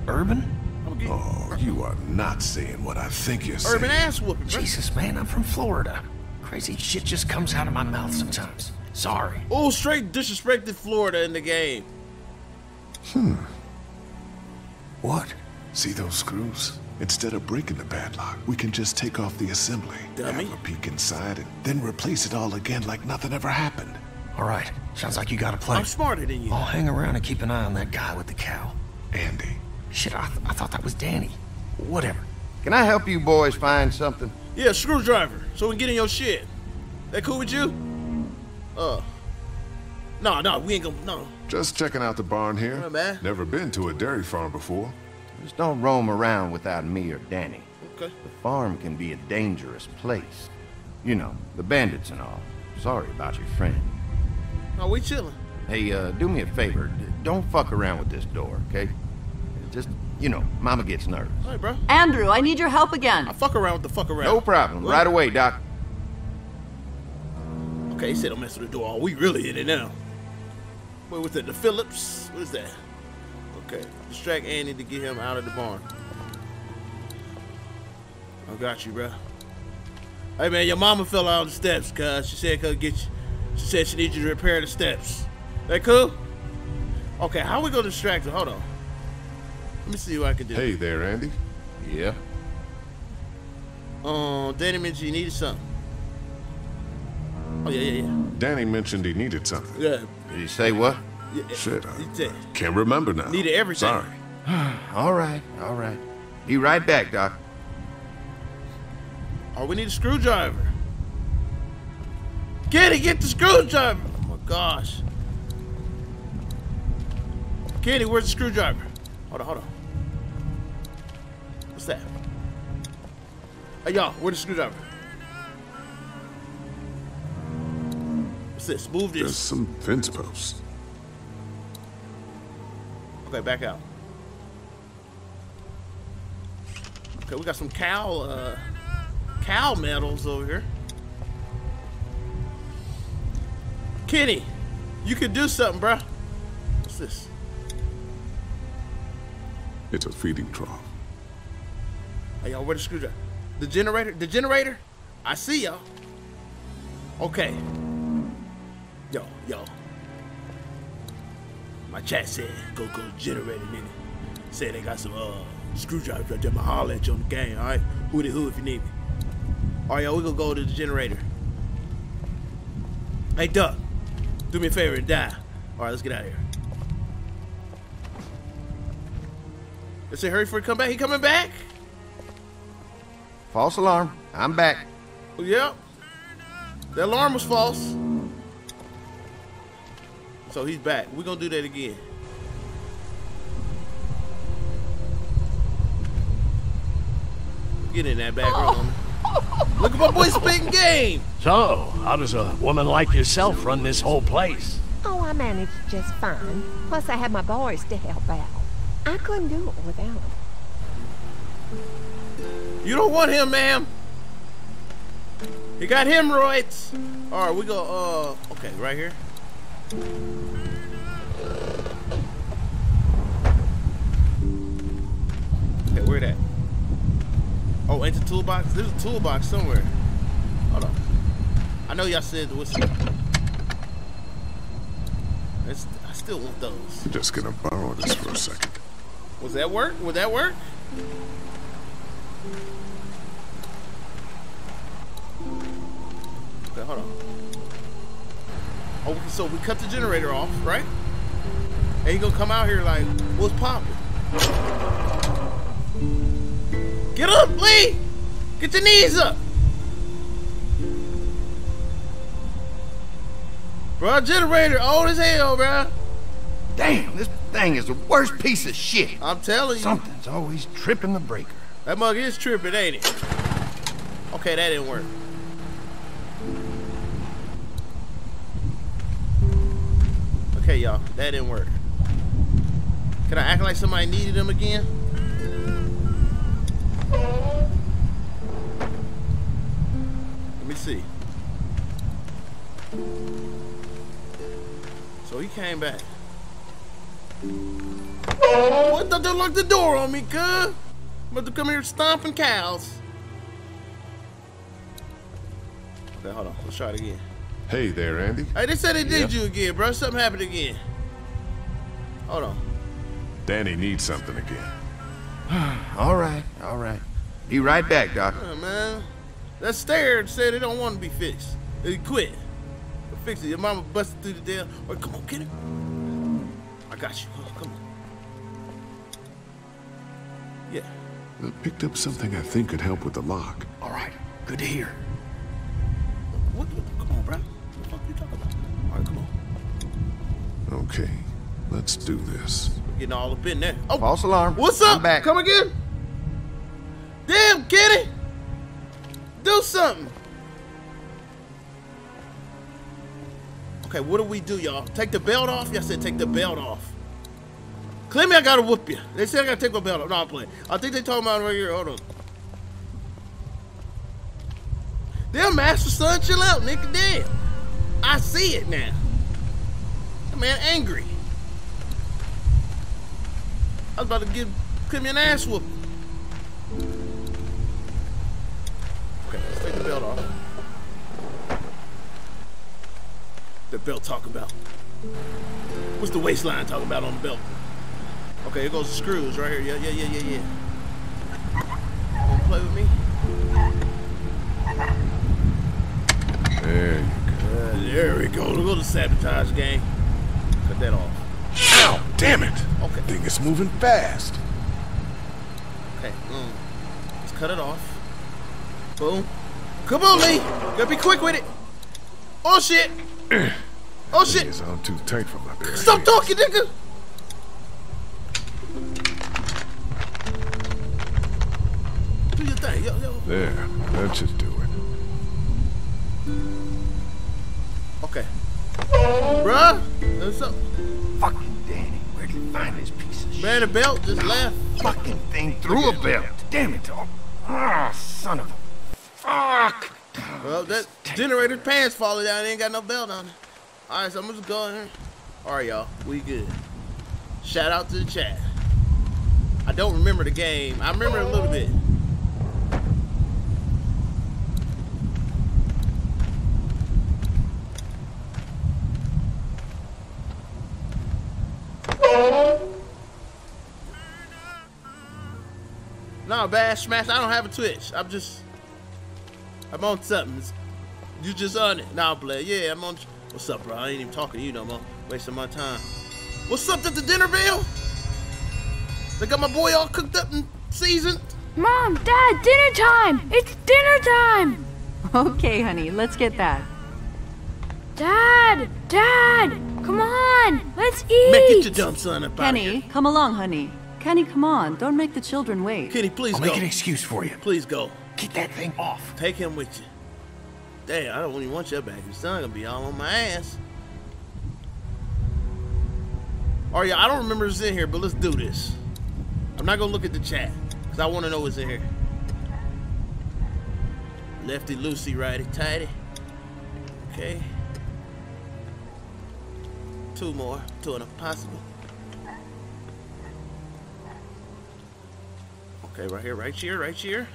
urban? Oh, you are not saying what I think you're saying. Urban ass whooping. Jesus, man, I'm from Florida. Crazy shit just comes out of my mouth sometimes. Sorry. Oh, straight disrespected Florida in the game. Hmm. What? See those screws? Instead of breaking the padlock, we can just take off the assembly, Dummy. have a peek inside, and then replace it all again like nothing ever happened. All right. Sounds like you got a plan. I'm smarter than you. I'll hang around and keep an eye on that guy with the cow. Andy. Shit, I, th- I thought that was Danny. Whatever. Can I help you boys find something? Yeah, screwdriver, so we can get in your shit. That cool with you? Uh. No, no, we ain't gonna. No. Just checking out the barn here. Yeah, man. Never been to a dairy farm before. Just don't roam around without me or Danny. Okay. The farm can be a dangerous place. You know, the bandits and all. Sorry about your friend. No, we chilling. Hey, uh, do me a favor. Don't fuck around with this door, okay? Just, you know, Mama gets nervous. All right, bro. Andrew, I need your help again. I fuck around with the fuck around. No problem. What? Right away, Doc. Okay, he said don't mess with the door. Oh, we really in it now. Wait, what's that? The Phillips? What is that? Okay. Distract Andy to get him out of the barn. I got you, bro. Hey, man, your mama fell out on the steps, cuz. She said come get you. She said she needs you to repair the steps. That cool? Okay, how we gonna distract her? Hold on. Let me see what I can do. Hey there, Andy. Yeah? Um, Danny mentioned you needed something. Oh, yeah, yeah, yeah. Danny mentioned he needed something. Yeah. Did he say what? yeah Shit, I he said can't remember now. needed everything. Sorry. (sighs) all right, all right. Be right back, Doc. Oh, we need a screwdriver. Kenny, get the screwdriver. Oh my gosh. Kenny, where's the screwdriver? Hold on, hold on. What's that? Hey, y'all, where's the screwdriver? What's this? Move There's this. some fence posts. Okay, back out. Okay, we got some cow, uh, cow medals over here. Kenny, You can do something, bruh. What's this? It's a feeding trough. Hey, y'all, where the screwdriver? The generator? The generator? I see y'all. Okay. Yo, yo. My chat said, go, go, generator, nigga. Said they got some, uh, screwdrivers right there. I'ma holler at you on the game, alright? Who the who if you need me. Alright, y'all, we gonna go to the generator. Hey, Duck. Do me a favor and die. Alright, let's get out of here. Let's say hurry for it come back. He coming back? False alarm. I'm back. Yep. The alarm was false. So he's back. We're gonna do that again. Get in that back room. Oh. Look at my boy spitting game. So, how does a woman like yourself run this whole place? Oh, I managed just fine. Plus, I had my boys to help out. I couldn't do it without them. You don't want him, ma'am. He got hemorrhoids. All right, we go. Uh, okay, right here. Ain't the toolbox? There's a toolbox somewhere. Hold on. I know y'all said the whistle. It's, I still want those. I'm just gonna borrow this for a second. Was that work? Would that work? Okay, hold on. Oh, so we cut the generator off, right? And you gonna come out here like, what's popping? Get up, Lee! Get your knees up! Bro, generator old as hell, bro. Damn, this thing is the worst piece of shit. I'm telling you. Something's always tripping the breaker. That mug is tripping, ain't it? Okay, that didn't work. Okay, y'all, that didn't work. Can I act like somebody needed them again? See. So he came back. What the, don't lock the door on me, cuz? I'm about to come here stomping cows. Okay, hold on. Let's try it again. Hey there, Andy. Hey, they said they did Yeah? you again, bro. Something happened again. Hold on. Danny needs something again. (sighs) all right, all right. Be right back, Doc. Yeah, man. That stair said it don't want to be fixed. It quit. Fix it. Your mama busted through the damn. Wait, come on, get it. I got you. Oh, come on. Yeah. I picked up something I think could help with the lock. All right. Good to hear. What? what come on, bro. What the fuck are you talking about? All right, come on. Okay, let's do this. We're getting all up in there. Oh, False alarm. What's up? I'm back. Come again? Damn, Kenny! Do something! Okay, what do we do, y'all? Take the belt off? Y'all said take the belt off. Claim me, I gotta whoop you. They said I gotta take my belt off. No, I'm playing. I think they talking about right here. Hold on. Damn, Master Son, chill out, nigga. Damn. I see it now. That man angry. I was about to give Clem an ass whooping. The belt off. The belt talking about? What's the waistline talking about on the belt? Okay, here goes the screws right here. Yeah, yeah, yeah, yeah, yeah. Wanna play with me? There you go. there we go. Look at the sabotage game. Cut that off. Ow! Damn it! Okay. Thing is moving fast. Okay, mm. let's cut it off. Boom. Come on, Lee. Gotta be quick with it. Oh shit. (clears throat) Oh Thing shit. is on too tight for my bare Stop talking, nigga. Do your thing, yo, yo. There, that should do it. Okay. Bruh, what's up? Fucking Danny, where'd you find this piece of shit? Man, the belt just left. Fucking thing through a belt. Damn it, dog. Ah, son of a... Fuck! Well, that generator's pants falling down. Ain't got no belt on it. All right, so I'm just going here. All right, y'all, we good. Shout out to the chat. I don't remember the game. I remember a little bit. No, Bash Smash, I don't have a Twitch. I'm just, I'm on something. You just on it. Nah, play. Yeah, I'm on. What's up, bro? I ain't even talking to you no more. Wasting my time. What's up at the dinner bell? They got my boy all cooked up and seasoned. Mom, Dad, dinner time! It's dinner time! Okay, honey, let's get that. Dad! Dad! Come on! Let's eat! Make it your dumb son up out Kenny, here. come along, honey. Kenny, come on. Don't make the children wait. Kenny, please go. I'll go. make an excuse for you. Please go. Get that thing off. Take him with you. Damn, I don't even want your back. Your son gonna be all on my ass. Oh yeah, I don't remember what's in here, but let's do this. I'm not gonna look at the chat, because I want to know what's in here. Lefty loosey, righty tighty. Okay. Two more. Two and a possible. Okay, right here, right here, right here.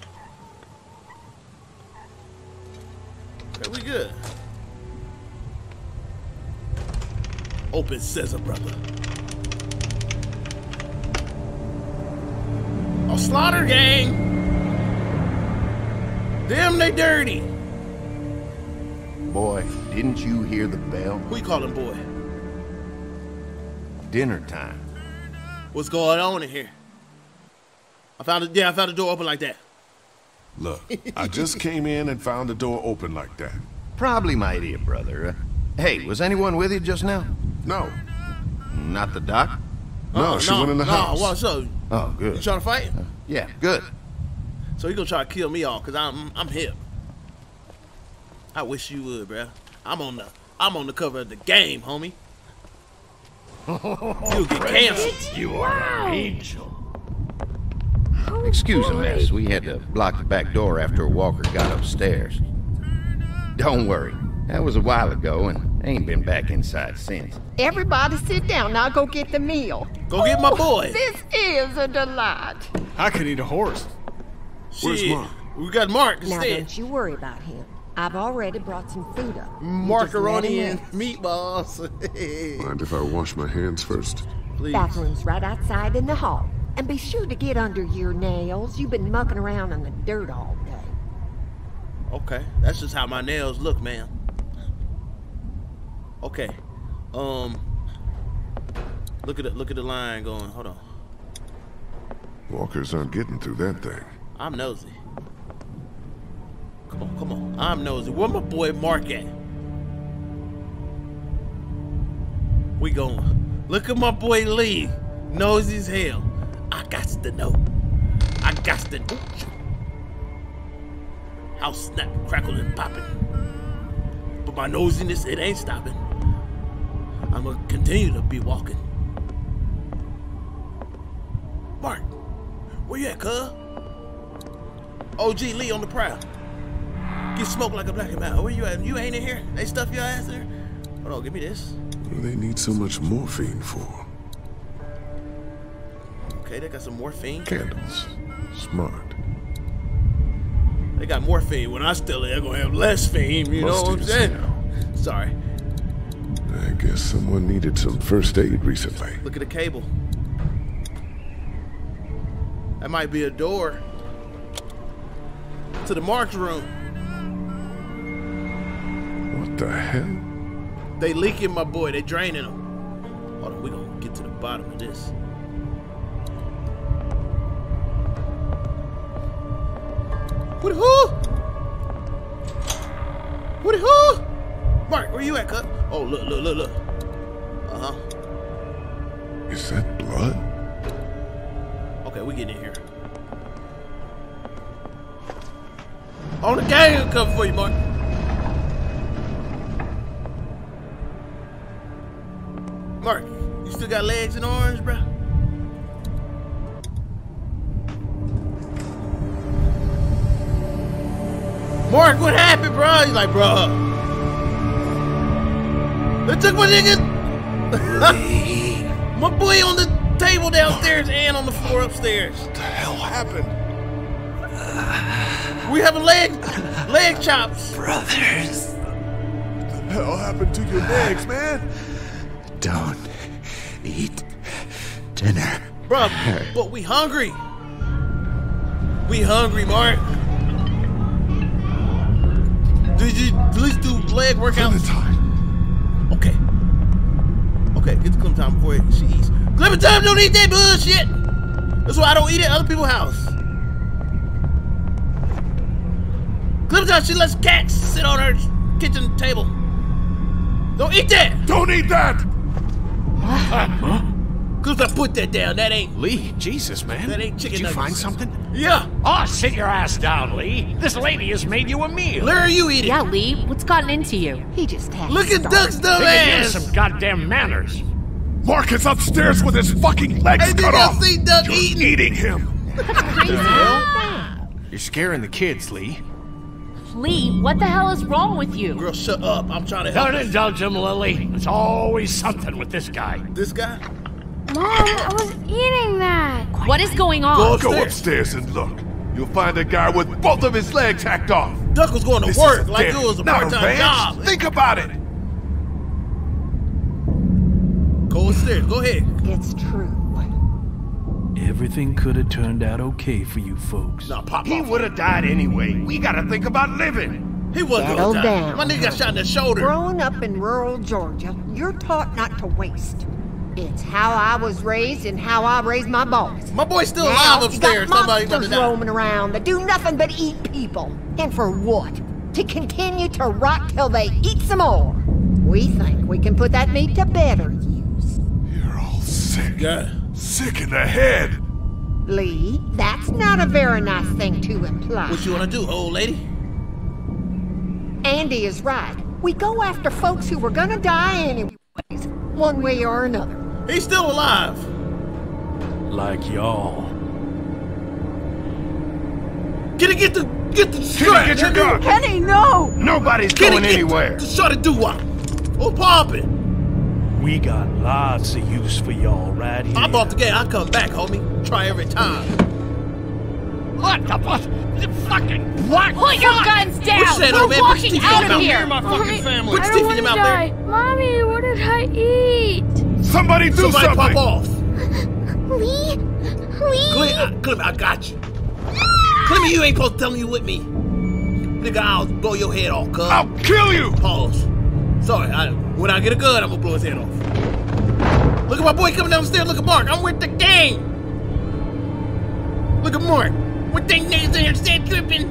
Okay, we good. Open scissor, brother. Oh, slaughter gang! Damn, they dirty. Boy, didn't you hear the bell? Who you calling boy? Dinner time. What's going on in here? I found it. Yeah, I found the door open like that. Look, I just came in and found the door open like that. Probably my idiot brother. Uh, hey, was anyone with you just now? No. Not the doc? No, she went in the no, house. What's up? Oh, good. You trying to fight? Yeah, good. So you gonna try to kill me off? Cause I'm I'm hip. I wish you would, bruh. I'm on the I'm on the cover of the game, homie. (laughs) You'll get canceled. You are an angel. Oh, Excuse the mess. We had to block the back door after Walker got upstairs. Don't worry. That was a while ago and ain't been back inside since. Everybody sit down. Now go get the meal. Go get my boy. This is a delight. I could eat a horse. Where's Shit. Mark? We got Mark instead. Now don't you worry about him. I've already brought some food up. Macaroni and meatballs. (laughs) Mind if I wash my hands first? Please. Bathroom's right outside in the hall. And be sure to get under your nails. You've been mucking around in the dirt all day. Okay, that's just how my nails look, man. Okay, um, look at it. Look at the line going. Hold on, Walkers aren't getting through that thing. I'm nosy. Come on, come on. I'm nosy. Where my boy Mark at? We going. Look at my boy Lee. Nosy as hell. I got to know. I got to know. House snap, crackle, and popping. But my nosiness, it ain't stopping. I'm gonna continue to be walking. Mark, where you at, cuz? OG Lee on the prowl. Get smoked like a black man. Where you at? You ain't in here? They stuff your ass in? Hold on, give me this. What do they need so much morphine for? Okay, they got some morphine. Candles. Smart. They got morphine. When I steal it, they're gonna have less fame. You know what I'm saying? Sorry. I guess someone needed some first aid recently. Look at the cable. That might be a door to the Mark's room. What the hell? They leaking my boy. They draining him. Hold on, we gonna get to the bottom of this. What who? What who? Mark, where you at, cut? Oh, look, look, look, look. Uh huh. Is that blood? Okay, we getting in here. On the gang coming for you, Mark. Mark, you still got legs and arms, bro? Mark, what happened, bro? He's like, bro. They took my nigga. (laughs) my boy on the table downstairs and on the floor upstairs. What the hell happened? We having leg leg chops. Brothers. What the hell happened to your legs, man? Don't eat dinner. Bro, but we hungry. We hungry, Mark. Did you at least do leg workouts? Okay. Okay, get to Clementine before she eats. Clementine don't eat that bullshit! That's why I don't eat at other people's house. Clementine, she lets cats sit on her kitchen table. Don't eat that! Don't eat that! Clementine, put that down. That ain't Lee, Jesus, man. That ain't chicken Did you nuggets. find something? Yeah. Oh, sit your ass down, Lee. This lady has made you a meal. Where are you eating? Yeah, Lee, what's gotten into you? He just had Look at Doug's dumb Give you ass. some goddamn manners. Mark is upstairs with his fucking legs Hey, did cut y'all off. see Duck You're eating? eating him. You're scaring the kids, Lee. Lee, what the hell is wrong with you? Girl, shut up. I'm trying to help. Don't indulge him, Lilly. There's always something with this guy. This guy? Mom, I was eating that. What is going on? Go upstairs and look. You'll find a guy with both of his legs hacked off. Duck was going to This work is like it den, was a not part-time ranch. job. Think about it. Go upstairs. Go ahead. It's true. Everything could have turned out okay for you folks. Nah, pop He would have died anyway. We gotta think about living. He wasn't Settle gonna die. down. My nigga got shot in the shoulder. Growing up in rural Georgia, you're taught not to waste. It's how I was raised and how I raised my boys. My boy's still now, alive you upstairs. got Somebody about to monsters roaming around that do nothing but eat people. And for what? To continue to rot till they eat some more. We think we can put that meat to better use. You're all sick. Yeah. Sick in the head. Lee, that's not a very nice thing to imply. What you wanna do, old lady? Andy is right. We go after folks who were gonna die anyways, one way or another. He's still alive. Like y'all. Get it, get the, get the Kenny, strap. get your gun. Kenny, no! Nobody's Kenny, going get anywhere. The shot of doo-wop. What's poppin'? We got lots of use for y'all right here. I bought the game. I come back, homie. Try every time. What the what? The fucking what? Put your guns down! What you said, We're old man? Put walking your out teeth of out here! here, my fucking family. Put I your don't teeth in want your to mouth there. die. Mommy, what did I eat? Somebody do Somebody something. pop off. Lee? Lee? Clem, I, Clem, I got you. Clem, you ain't supposed to tell me you with me. Nigga, I'll blow your head off, cuz. I'll kill you. Pause. Sorry, I, when I get a gun, I'm gonna blow his head off. Look at my boy coming down the stairs. Look at Mark. I'm with the gang. Look at Mark. What they niggas in here stand tripping?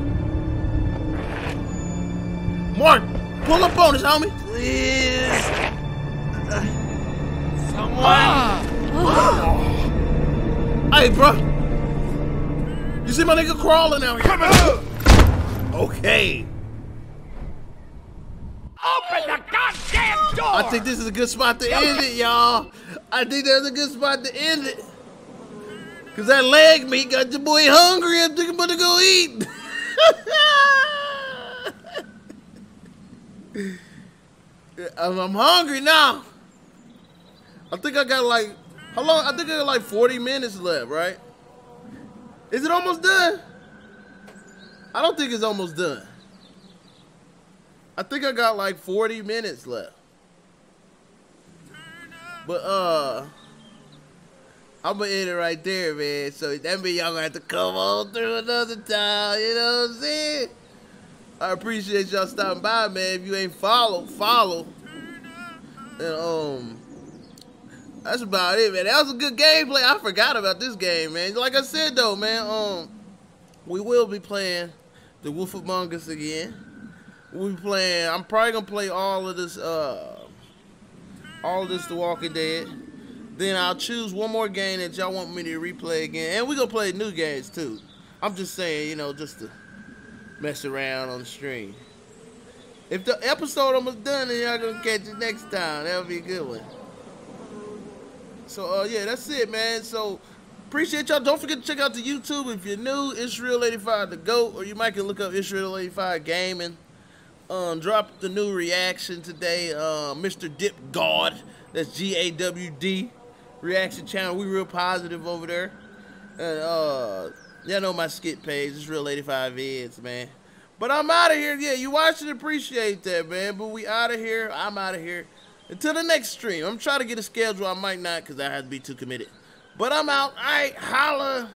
Mark, pull up on us, homie. Please. Uh, Hey, bro. You see my nigga crawling out here? Come on. Okay. Open the goddamn door! I think this is a good spot to end it, y'all. I think that's a good spot to end it. Cause that leg meat got your boy hungry. I'm thinking about to go eat. (laughs) I'm, I'm hungry now. I think I got like how long? I think I got like 40 minutes left, right? Is it almost done? I don't think it's almost done. I think I got like 40 minutes left. But uh I'm gonna end it right there, man. So that means y'all gonna have to come on through another time, you know what I'm saying? I appreciate y'all stopping by, man. If you ain't follow, follow. And um that's about it, man. That was a good gameplay. I forgot about this game, man. Like I said though, man, um we will be playing The Wolf Among Us again. We'll be playing I'm probably gonna play all of this uh all of this The Walking Dead. Then I'll choose one more game that y'all want me to replay again. And we're gonna play new games too. I'm just saying, you know, just to mess around on the stream. If the episode almost done, then y'all gonna catch it next time. That'll be a good one. So uh yeah, that's it, man. So appreciate y'all. Don't forget to check out the YouTube if you're new, ItsReal85 the GOAT, or you might can look up ItsReal85 Gaming. Um, dropped the new reaction today. Uh, Mr. Dip God. That's G A W D reaction channel. We real positive over there. And uh, y'all know my skit page. ItsReal85 vids, man. But I'm out of here. Yeah, you watching, appreciate that, man. But we out of here. I'm out of here. Until the next stream. I'm trying to get a schedule. I might not because I have to be too committed. But I'm out. Right, holla.